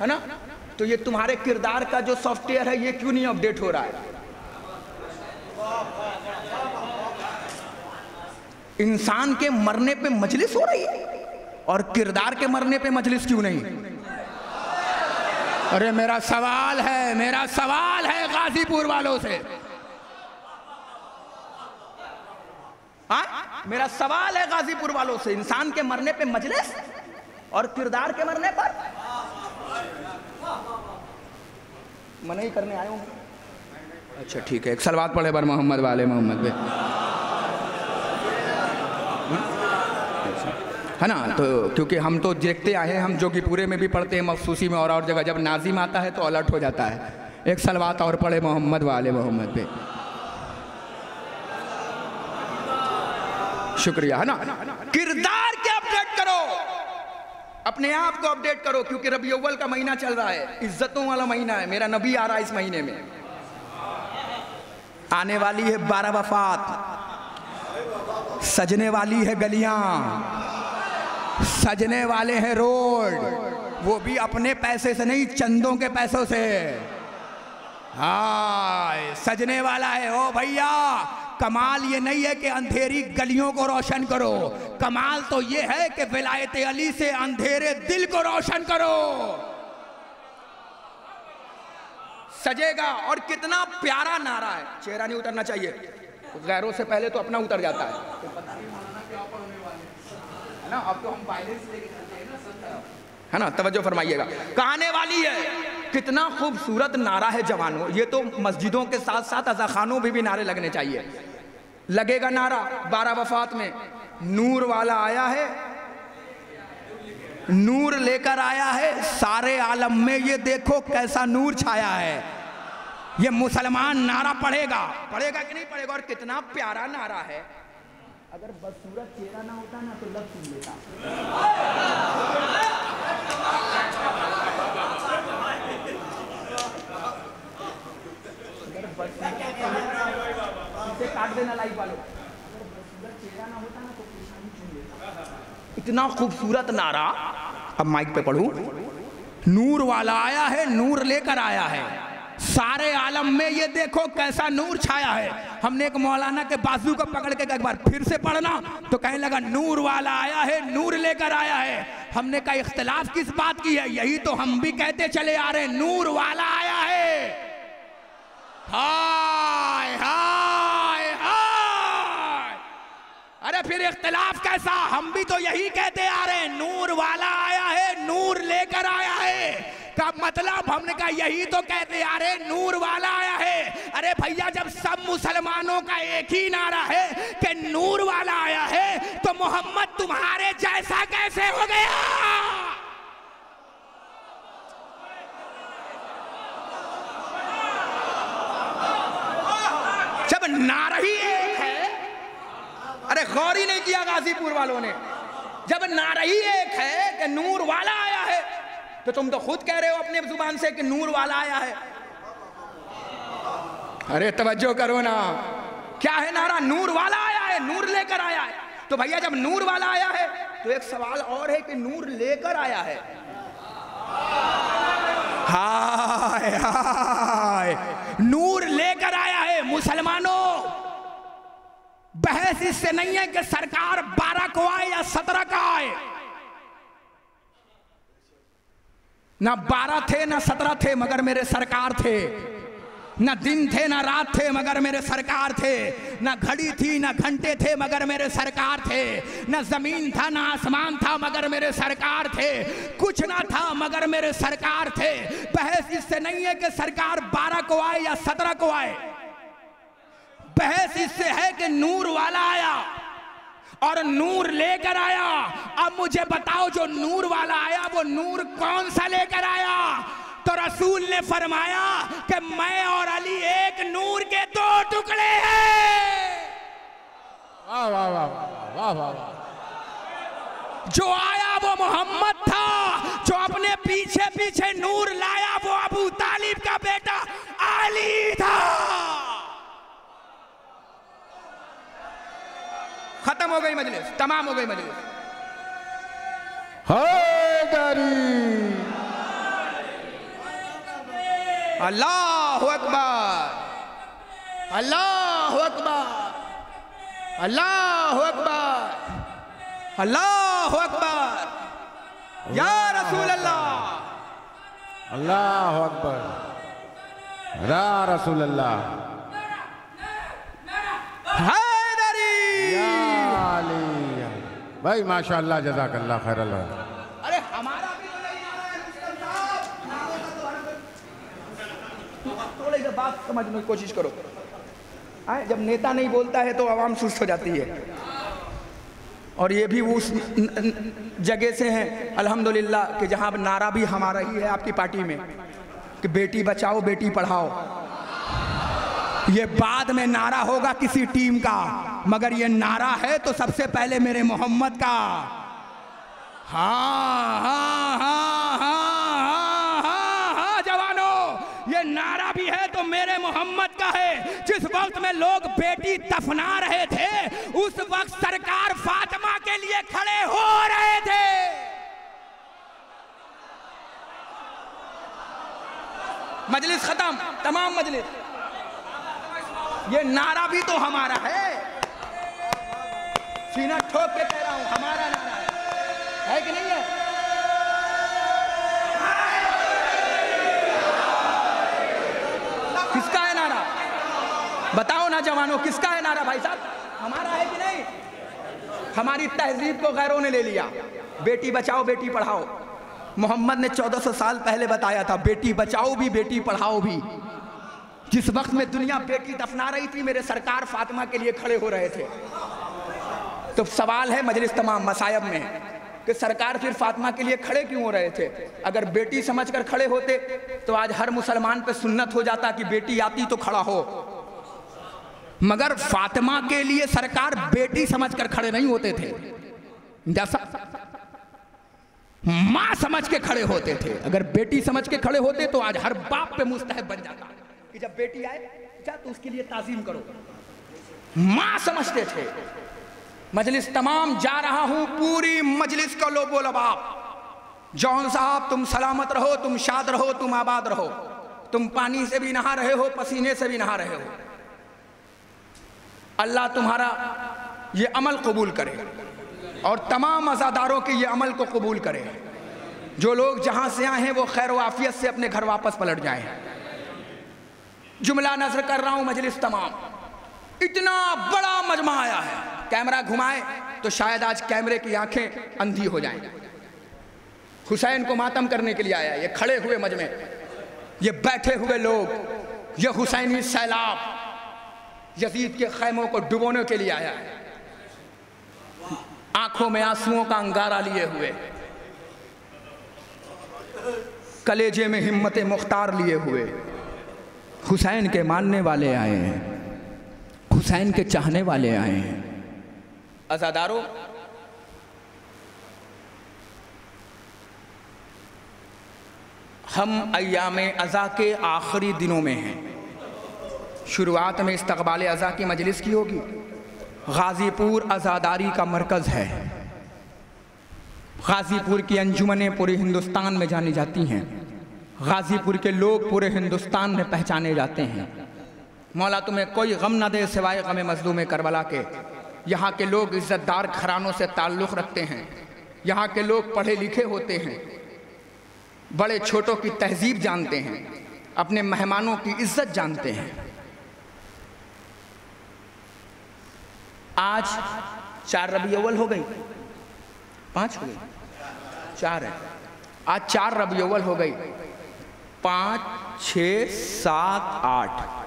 है ना? तो ये तुम्हारे किरदार का जो सॉफ्टवेयर है, ये क्यों नहीं अपडेट हो रहा है? इंसान के मरने पे मजलिस हो रही है और किरदार के मरने पे मजलिस क्यों नहीं? अरे मेरा सवाल है, मेरा सवाल है गाजीपुर वालों से। हाँ? मेरा सवाल है गाजीपुर वालों से, इंसान के मरने पे मजलिस और किरदार के मरने पर। मना ही करने आए होंगे अच्छा ठीक है, एक सलवात पढ़े पर मोहम्मद वाले मोहम्मद पे। है ना? तो क्योंकि हम तो देखते आए हैं, हम जोगीपुरे में भी पढ़ते हैं मखसूसी में और और जगह। जब नाजिम आता है तो अलर्ट हो जाता है। एक सलवात और पढ़े मोहम्मद वाले मोहम्मद पे। शुक्रिया, है ना? किरदार के अपडेट करो? अपने आप को अपडेट करो, क्योंकि रबी अव्वल का महीना चल रहा है। इज्जतों वाला महीना है। मेरा नबी आ रहा है इस महीने में। आने वाली है बारह वफात। सजने वाली है गलियाँ। सजने वाले हैं रोड। वो भी अपने पैसे से नहीं, चंदों के पैसों से। हाय, सजने वाला है। ओ भैया, कमाल ये नहीं है कि अंधेरी गलियों को रोशन करो। कमाल तो ये है कि विलायत अली से अंधेरे दिल को रोशन करो। सजेगा, और कितना प्यारा नारा है। चेहरा नहीं उतरना चाहिए। गैरों से पहले तो अपना उतर जाता है। है तो हैं ना तवज्जो फरमाइएगा। कहने वाली है, कितना खूबसूरत नारा है जवानों। ये तो मस्जिदों के साथ साथ अजाखानों में भी नारे लगने चाहिए। लगेगा नारा बारह वफात में। नूर वाला आया है। नूर लेकर आया है। सारे आलम में ये देखो कैसा नूर छाया है। ये मुसलमान नारा पढ़ेगा। पढ़ेगा कि नहीं पढ़ेगा? और कितना प्यारा नारा है। अगर बदसूरत चेहरा ना होता ना तो लग सुन लेता। अगर काट देना लाइव वालों। तो इतना खूबसूरत नारा, अब माइक पे पढ़ू। नूर वाला आया है, नूर लेकर आया है। सारे आलम में ये देखो कैसा नूर छाया है। हमने एक मौलाना के बाजू को पकड़ के एक बार फिर से पढ़ना तो कहने लगा, नूर वाला आया है, नूर लेकर आया है। हमने कहा, इख्तलाफ किस बात की है? यही तो हम भी कहते चले आ रहे नूर वाला आया है। हाय हाय हाय। अरे फिर इख्तलाफ कैसा? हम भी तो यही कहते आ रहे नूर वाला आया है, नूर लेकर आया है। का मतलब हमने कहा यही तो कहते हैं, नूर वाला आया है। अरे भैया जब सब मुसलमानों का एक ही नारा है कि नूर वाला आया है तो मोहम्मद तुम्हारे जैसा कैसे हो गया? जब नारा ही एक है अरे गौर ही नहीं किया गाजीपुर वालों ने। जब नारा ही एक है कि नूर वाला आया है तो तुम तो खुद कह रहे हो अपने ज़ुबान से कि नूर वाला आया है। अरे तवज्जो करो ना। क्या है नारा? नूर वाला आया है, नूर लेकर आया है। तो भैया, जब नूर वाला आया है तो एक सवाल और है कि नूर लेकर आया है। हाय हाय। नूर लेकर आया है, मुसलमानों। बहस इससे नहीं है कि सरकार बारह को आए या सत्रह का आए। ना बारह थे, ना सत्रह थे, मगर मेरे सरकार थे। ना दिन थे, ना रात थे, मगर मेरे सरकार थे। ना घड़ी थी, ना घंटे थे, मगर मेरे सरकार थे। ना ज़मीन था, ना आसमान था, मगर मेरे सरकार थे। कुछ ना था, मगर मेरे सरकार थे। बहस इससे नहीं है कि सरकार बारह को आए या सत्रह को आए। बहस इससे है कि नूर वाला आया। और नूर लेकर आया। अब मुझे बताओ जो नूर वाला आया वो नूर कौन सा लेकर आया? तो रसूल ने फरमाया कि मैं और अली एक नूर के दो टुकड़े हैं। वाह वाह वाह वाह वाह वाह जो आया वो मोहम्मद था। जो अपने पीछे पीछे नूर लाया वो अबू तालिब का बेटा अली था। खत्म हो गई मजलिस तमाम हो गई मजलिस। अल्लाह अकबर। अल्लाह अकबर। अल्लाह अकबर। अल्लाह अकबर। या रसूल अल्लाह अल्लाह अकबर। रा रसूल अल्लाह हैदरी या अली या अली। भाई माशाअल्लाह जजाकल्लाह खैर अरे, हमारा भी तो नहीं नारा है मुस्लिम साहब। तो थोड़ी सी बात समझने की कोशिश करो। आए, जब नेता नहीं बोलता है तो आवाम सुस्त हो जाती है। और ये भी उस जगह से हैं, अल्हम्दुलिल्लाह, कि जहाँ नारा भी हमारा ही है आपकी पार्टी में, कि बेटी बचाओ, बेटी पढ़ाओ। ये बाद में नारा होगा किसी टीम का, मगर ये नारा है तो सबसे पहले मेरे मोहम्मद का। हाँ हाँ हाँ हाँ हाँ हाँ हाँ जवानों, ये नारा भी है तो मेरे मोहम्मद का है। जिस वक्त में लोग बेटी दफना रहे थे, उस वक्त सरकार फातिमा के लिए खड़े हो रहे थे। मजलिस खत्म, तमाम मजलिस। ये नारा भी तो हमारा है। सीना ठोक के कह रहा हूँ, हमारा नारा है। है कि नहीं है? किसका है नारा? बताओ ना जवानों, किसका है नारा भाई साहब? हमारा है कि नहीं? हमारी तहजीब को गैरों ने ले लिया। बेटी बचाओ, बेटी पढ़ाओ। मोहम्मद ने 1400 साल पहले बताया था, बेटी बचाओ भी, बेटी पढ़ाओ भी। जिस वक्त में दुनिया बेटी दफना रही थी, मेरे सरकार फातिमा के लिए खड़े हो रहे थे। तो सवाल है मजलिस तमाम मसायब में कि सरकार फिर फातिमा के लिए खड़े क्यों हो रहे थे? अगर बेटी समझकर खड़े होते तो आज हर मुसलमान पे सुन्नत हो जाता कि बेटी आती तो खड़ा हो। मगर फातिमा के लिए सरकार बेटी समझकर खड़े नहीं होते थे। जैसा माँ समझ के खड़े होते थे। अगर बेटी समझ के खड़े होते तो आज हर बाप पे मुस्तहब बन जाता। कि जब बेटी आए, जा तो उसके लिए ताजीम करो। माँ समझते थे, मजलिस तमाम जा रहा हूँ, पूरी मजलिस का लो बोल बाप जौन साहब, तुम सलामत रहो, तुम शाद रहो, तुम आबाद रहो। तुम पानी से भी नहा रहे हो, पसीने से भी नहा रहे हो। अल्लाह तुम्हारा ये अमल कबूल करे और तमाम अजादारों के ये अमल को कबूल करे। जो लोग जहाँ से आए हैं, वो खैर वाफियत से अपने घर वापस पलट जाएँ। जुमला नज़र कर रहा हूँ, मजलिस तमाम। इतना बड़ा मजमा आया है। कैमरा घुमाए तो शायद आज कैमरे की आँखें अंधी हो जाएँ। हुसैन को मातम करने के लिए आया, ये खड़े हुए मजमे। ये बैठे हुए लोग, ये हुसैनी सैलाब, यजीद के खैमों को डुबोने के लिए आया आँखों में आंसुओं का अंगारा लिए हुए। कलेजे में हिम्मत मुख्तार लिए हुए। हुसैन के मानने वाले आए हैं, हुसैन के चाहने वाले आए हैं। अजादारों हम अयाम अज़ा के आखिरी दिनों में हैं। शुरुआत में इस्तबाल अज़ा की मजलिस की होगी। गाज़ीपुर आज़ादारी का मरकज़ है। गाज़ीपुर की अंजुमनें पूरे हिंदुस्तान में जानी जाती हैं। गाज़ीपुर के लोग पूरे हिंदुस्तान में पहचाने जाते हैं। मौला, तुम्हें कोई गम ना दे सिवाय गम मजलूम करबला के। यहाँ के लोग इज़्ज़तदार घरानों से ताल्लुक़ रखते हैं। यहाँ के लोग पढ़े लिखे होते हैं। बड़े छोटों की तहजीब जानते हैं। अपने मेहमानों की इज़्ज़त जानते हैं। आज चार रबी अव्वल हो गई। पाँच हो गई। चार है। आज चार रबी अव्वल हो गई। पाँच, छ, सात, आठ।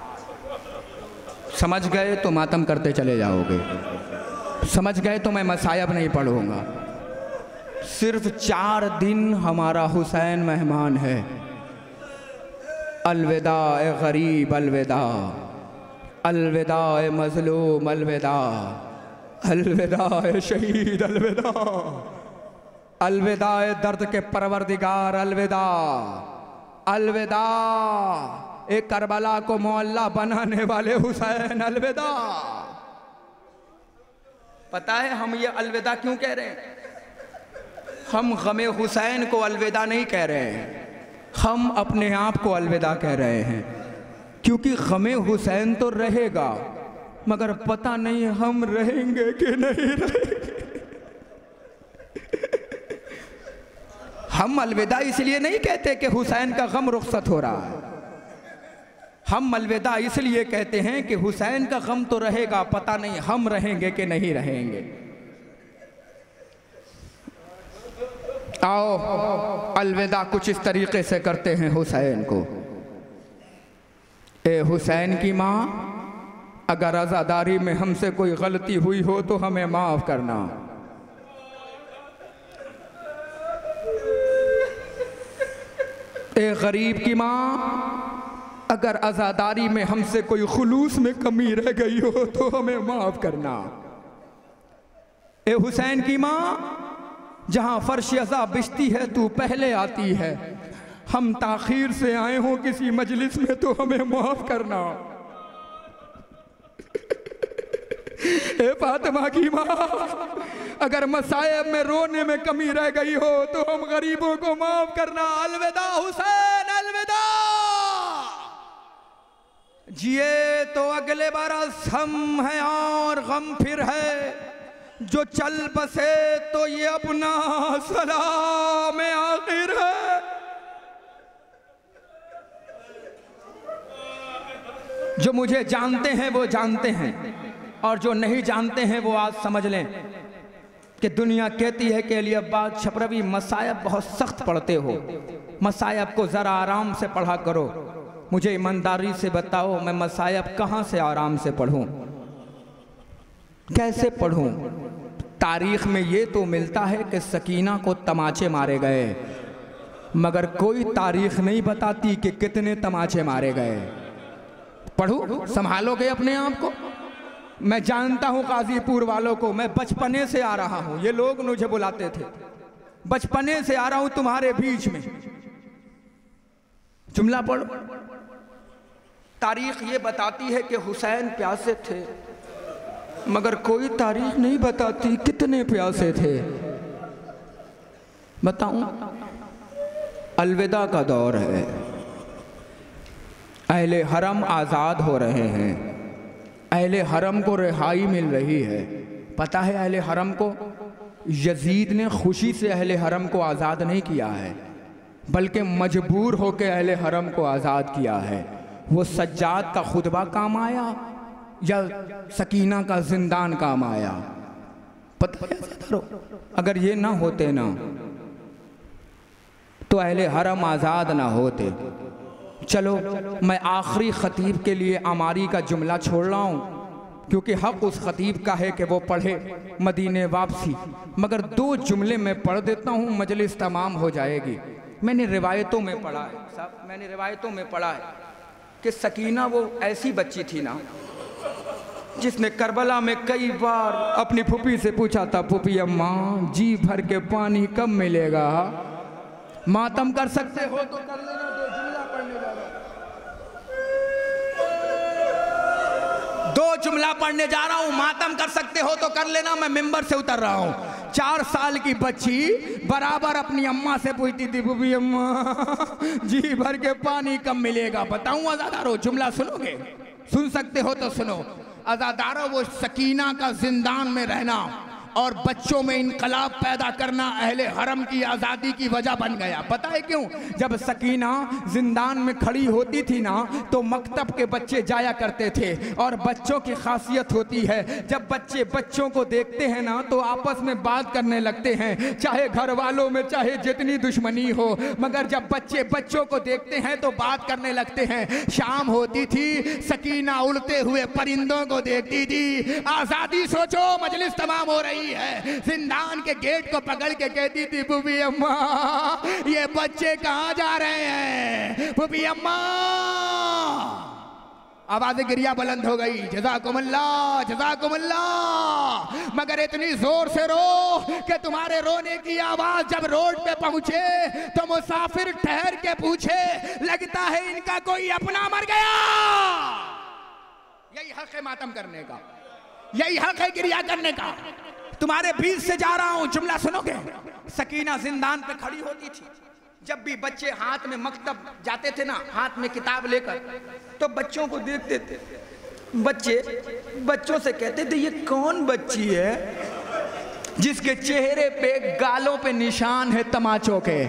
समझ गए तो मातम करते चले जाओगे। समझ गए तो मैं मसायब नहीं पढ़ूँगा। सिर्फ़ चार दिन हमारा हुसैन मेहमान है। अलविदा ए गरीब, अलविदा। अलविदा ए मजलूम, अलविदा। अलविदा ए शहीद, अलविदा। अलविदा ए दर्द के परवरदिगार, अलविदा। अलविदा। एक करबला को मोहल्ला बनाने वाले हुसैन, अलविदा। पता है हम ये अलविदा क्यों कह रहे हैं? हम गमे हुसैन को अलविदा नहीं कह रहे हैं। हम अपने आप को अलविदा कह रहे हैं। क्योंकि गमे हुसैन तो रहेगा, मगर पता नहीं हम रहेंगे कि नहीं रहेंगे। हम अलविदा इसलिए नहीं कहते कि हुसैन का गम रुखसत हो रहा है। हम अलविदा इसलिए कहते हैं कि हुसैन का गम तो रहेगा, पता नहीं हम रहेंगे कि नहीं रहेंगे। आओ, अलविदा कुछ इस तरीके से करते हैं हुसैन को। ए हुसैन की माँ, अगर आज़ादारी में हमसे कोई गलती हुई हो तो हमें माफ़ करना। ए गरीब की माँ, अगर आज़ादारी में हमसे कोई खुलूस में कमी रह गई हो तो हमें माफ़ करना। ए हुसैन की माँ, जहाँ फर्श अजा बिछती है, तू पहले आती है। हम ताखीर से आए हों किसी मजलिस में तो हमें माफ़ करना। <laughs> ए फातिमा की माँ, अगर मसायब में रोने में कमी रह गई हो तो हम गरीबों को माफ़ करना। अलविदा हुसैन, अलविदा। जिए तो अगले बरस हम हैं और गम फिर है। जो चल बसे तो ये अपना सलाम आखिर है। जो मुझे जानते हैं, वो जानते हैं। और जो नहीं जानते हैं वो आज समझ लें कि दुनिया कहती है कि अली अब्बास छपरवी मसायब बहुत सख्त पढ़ते हो। मसायब को ज़रा आराम से पढ़ा करो। मुझे ईमानदारी से बताओ, मैं मसायब कहाँ से आराम से पढ़ूं? कैसे पढ़ूं? तारीख में ये तो मिलता है कि सकीना को तमाचे मारे गए। मगर कोई तारीख नहीं बताती कि कितने तमाचे मारे गए। पढ़ू? संभालोगे अपने आप को? मैं जानता हूँ काजीपुर वालों को, मैं बचपने से आ रहा हूँ। ये लोग मुझे बुलाते थे। बचपने से आ रहा हूँ तुम्हारे बीच में। जुमला पढ़। तारीख ये बताती है कि हुसैन प्यासे थे, मगर कोई तारीख नहीं बताती कितने प्यासे थे। बताऊँ? अलविदा का दौर है। अहले हरम आज़ाद हो रहे हैं। अहले हरम को रिहाई मिल रही है। पता है अहले हरम को? यजीद ने खुशी से अहले हरम को आज़ाद नहीं किया है, बल्कि मजबूर होकर अहले हरम को आज़ाद किया है। वो सज्जाद का खुतबा काम आया या सकीना का जिंदान काम आया? पता है अगर ये ना होते ना तो अहले हरम आज़ाद ना होते। चलो, मैं आखिरी ख़तीब के लिए अमारी का जुमला छोड़ रहा हूँ, क्योंकि हक उस ख़तीब का है कि वो पढ़े मदीने वापसी। मगर दो जुमले में पढ़ देता हूँ, मजलिस तमाम हो जाएगी। मैंने रिवायतों में पढ़ा है साहब मैंने रिवायतों में पढ़ा है कि सकीना वो ऐसी बच्ची थी ना, जिसने करबला में कई बार अपनी फूफी से पूछा था, फूफी अम्मा, जी भर के पानी कब मिलेगा? मातम कर सकते हो तो कर लेना दो जुमला पढ़ने जा रहा हूँ, मातम कर सकते हो तो कर लेना, मैं मेंबर से उतर रहा हूँ। चार साल की बच्ची बराबर अपनी अम्मा से पूछती थी, बुबी अम्मा, जी भर के पानी कब मिलेगा? बताऊँ आजादारो, जुमला सुनोगे? सुन सकते हो तो सुनो। आजादारो, वो सकीना का जिंदान में रहना। और बच्चों में इनकलाब पैदा करना अहले हरम की आज़ादी की वजह बन गया। पता है क्यों? जब सकीना जिंदान में खड़ी होती थी ना तो मकतब के बच्चे जाया करते थे और बच्चों की खासियत होती है। जब बच्चे बच्चों को देखते हैं ना तो आपस में बात करने लगते हैं। चाहे घर वालों में, चाहे जितनी दुश्मनी हो, मगर जब बच्चे बच्चों को देखते हैं तो बात करने लगते हैं। शाम होती थी, सकीना उड़ते हुए परिंदों को देखती थी। आज़ादी सोचो, मजलिस तमाम हो रही रही है। जिंदान के गेट को पकड़ के कहती थी बुबी अम्मा, ये बच्चे कहाँ जा रहे हैं? बुबी अम्मा! आवाज़ गिरिया बुलंद हो गई। जजाकुमल्ला जजाकुमल्ला मगर इतनी ज़ोर से रो कि तुम्हारे रोने की आवाज़ जब रोड पे पहुँचे तो मुसाफिर ठहर के पूछे, लगता है इनका कोई अपना मर गया? यही हक है मातम करने का। यही हक है गिरिया करने का। तुम्हारे बीच से जा रहा हूँ, जुमला सुनोगे? सकीना जिंदान पे खड़ी होती थी। जब भी बच्चे हाथ में मकतब जाते थे ना, हाथ में किताब लेकर तो बच्चों को देखते थे। बच्चे, बच्चों से कहते थे, ये कौन बच्ची है जिसके चेहरे पे गालों पे निशान है तमाचों के?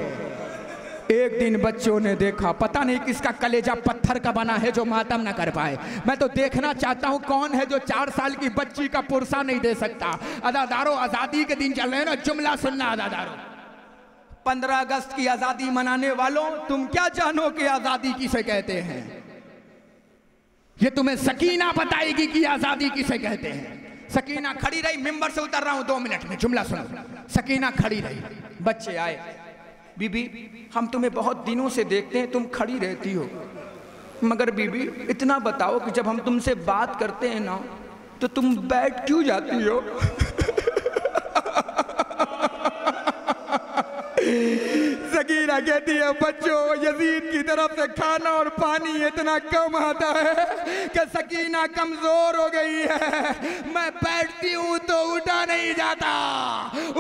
एक दिन बच्चों ने देखा, पता नहीं किसका कलेजा पत्थर का बना है जो मातम ना कर पाए। मैं तो देखना चाहता हूँ कौन है जो चार साल की बच्ची का पुरसा नहीं दे सकता। अदादारो आज़ादी के दिन चल रहे हैं ना जुमला सुनना अदादारो। पंद्रह अगस्त की आज़ादी मनाने वालों तुम क्या जानो कि आज़ादी किसे कहते हैं? ये तुम्हें सकीना बताएगी कि आज़ादी किसे कहते हैं। सकीना खड़ी रही मेंबर से उतर रहा हूँ दो मिनट में जुमला सुनो। सकीना खड़ी रही। बच्चे आए। बीबी हम तुम्हें बहुत दिनों से देखते हैं तुम खड़ी रहती हो। मगर बीबी, इतना बताओ कि जब हम तुमसे बात करते हैं ना तो तुम बैठ क्यों जाती हो? सकीना कहती है, बच्चों, यजीद की तरफ़ से खाना और पानी इतना कम आता है कि सकीना कमज़ोर हो गई है। मैं बैठती हूँ तो उठा नहीं जाता,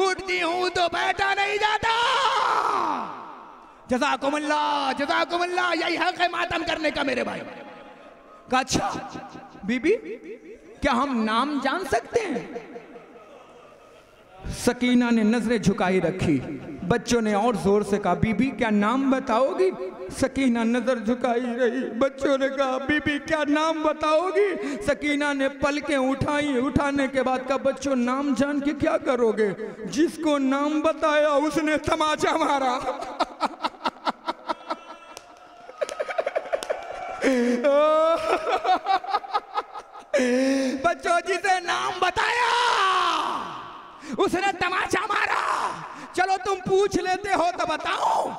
उठती हूँ तो बैठा नहीं जाता। जजाकुमुल्ला यही हक है मातम करने का मेरे भाई। अच्छा बीबी, क्या हम नाम जान सकते हैं? सकीना ने नज़रें झुकाई रखी। बच्चों ने और ज़ोर से कहा, बीबी, क्या नाम बताओगी? सकीना नज़र झुकाई रही। बच्चों ने कहा, बीबी, क्या नाम बताओगी? सकीना ने पलकें उठाई। उठाने के बाद कहा, बच्चों, नाम जान के क्या करोगे? जिसको नाम बताया, उसने तमाचा मारा। बच्चों, जिसे नाम बताया, उसने तमाचा मारा। चलो, तुम पूछ लेते हो तो बताओ।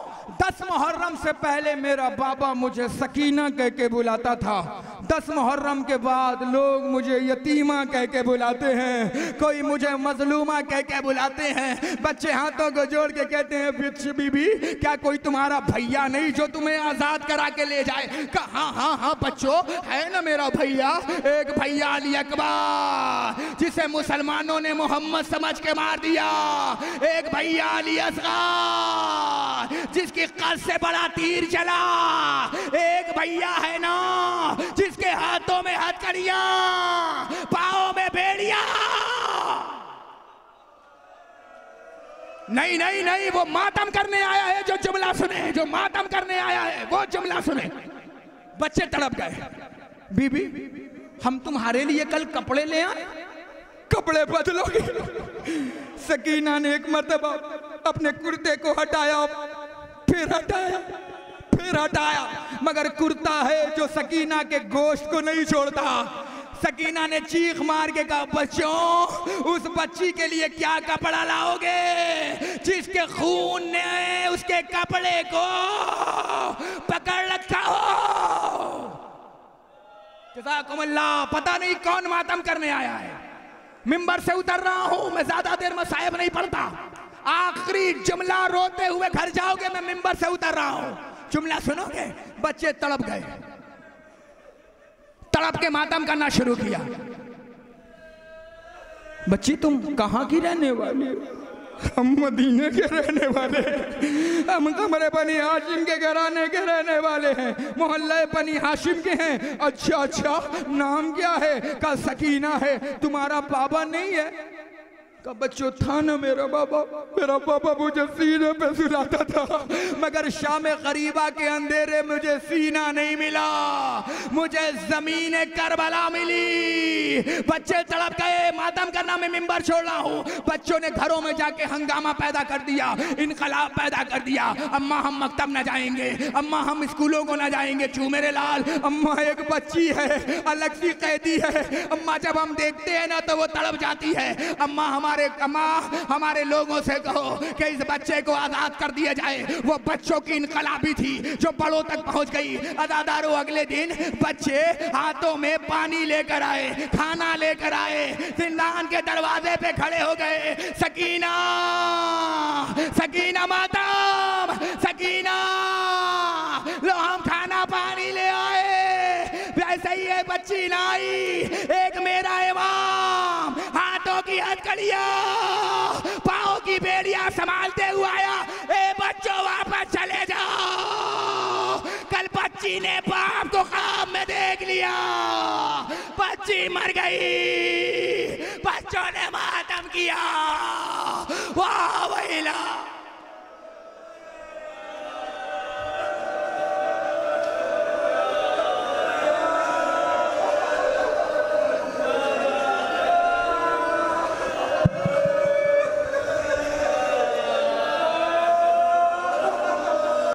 दस मुहर्रम से पहले मेरा बाबा मुझे सकीना कह के बुलाता था। दस मुहर्रम के बाद लोग मुझे यतीमा कह के बुलाते हैं। कोई मुझे मजलूमा कह के बुलाते हैं। बच्चे हाथों को जोड़ के कहते हैं बिच बीबी, क्या कोई तुम्हारा भैया नहीं जो तुम्हें आज़ाद करा के ले जाए? कहा हाँ हाँ हाँ बच्चों, है ना मेरा भैया? एक भैया अली अकबर, जिसे मुसलमानों ने मोहम्मद समझ के मार दिया। एक भैया अली असगर, जिसकी कल से बड़ा तीर चला। एक भैया है ना जिसके हाथों में हथकड़िया, पाओ में बेड़िया नहीं नहीं नहीं, वो मातम करने आया है, जो जुमला सुने, जो मातम करने आया है, वो जुमला सुने। बच्चे तड़प गए। बीबी, हम तुम्हारे लिए कल कपड़े ले आए। कपड़े बदलोगे। सकीना ने एक मरतबा अपने कुर्ते को हटाया, फिर हटाया फिर हटाया। मगर कुर्ता है जो सकीना के गोश्त को नहीं छोड़ता। सकीना ने चीख मार के कहा, बच्चों, उस बच्ची के लिए क्या कपड़ा लाओगे? जिसके खून ने उसके कपड़े को पकड़ रखा हो। जजाकुमुल्लाह, पता नहीं कौन मातम करने आया है। मिंबर से उतर रहा हूँ, मैं ज़्यादा देर में साहेब नहीं पढ़ता आखिरी जुमला रोते हुए घर जाओगे, मैं मिंबर से उतर रहा हूँ। जुमला सुनोगे बच्चे तड़प गए। तड़प के मातम करना शुरू किया। बच्ची, तुम कहाँ की रहने वाली हम मदीने के रहने वाले हैं। हम कमरे बनी हाशिम के घराने के रहने वाले हैं। मोहल्ले बनी हाशिम के हैं। अच्छा अच्छा नाम क्या है? का सकीना है। तुम्हारा बाबा नहीं है? का बच्चों था ना मेरा बाबा। मेरा बाबा मुझे सीने पे सुलाता था। मगर शाम गरीबा के अंधेरे मुझे सीना नहीं मिला। मुझे ज़मीन करबला मिली। बच्चे तड़प गए, मातम करना मैं मिंबर छोड़ रहा हूँ। बच्चों ने घरों में जाके हंगामा पैदा कर दिया, इनकलाब पैदा कर दिया। अम्मा हम मकतब न जाएँगे, अम्मा हम स्कूलों को न जाएँगे। चू मेरे लाल, अम्मा एक बच्ची है, अलग सी कैदी है। अम्मा जब हम देखते हैं ना तो वो तड़प जाती है। अम्मा हमारे हमारे कमा हमारे लोगों से कहो कि इस बच्चे को आज़ाद कर दिया जाए। वो बच्चों की इनकलाबी थी जो बड़ों तक पहुँच गई। अदादारों, अगले दिन बच्चे हाथों में पानी लेकर आए, खाना लेकर आए, जिंदान के दरवाजे पे खड़े हो गए। सकीना सकीना माता सकीना, लो, हम खाना पानी ले आए। वैसे ही है बच्ची लाई एक मेरा हाथों की हथकड़िया पाओ की बेड़िया संभालते हुए आया। ए, बच्चों, वापस चले जाओ। कल बच्ची ने बाप को काम में देख लिया। बच्ची मर गई। बच्चों ने मातम किया। वाह वहीला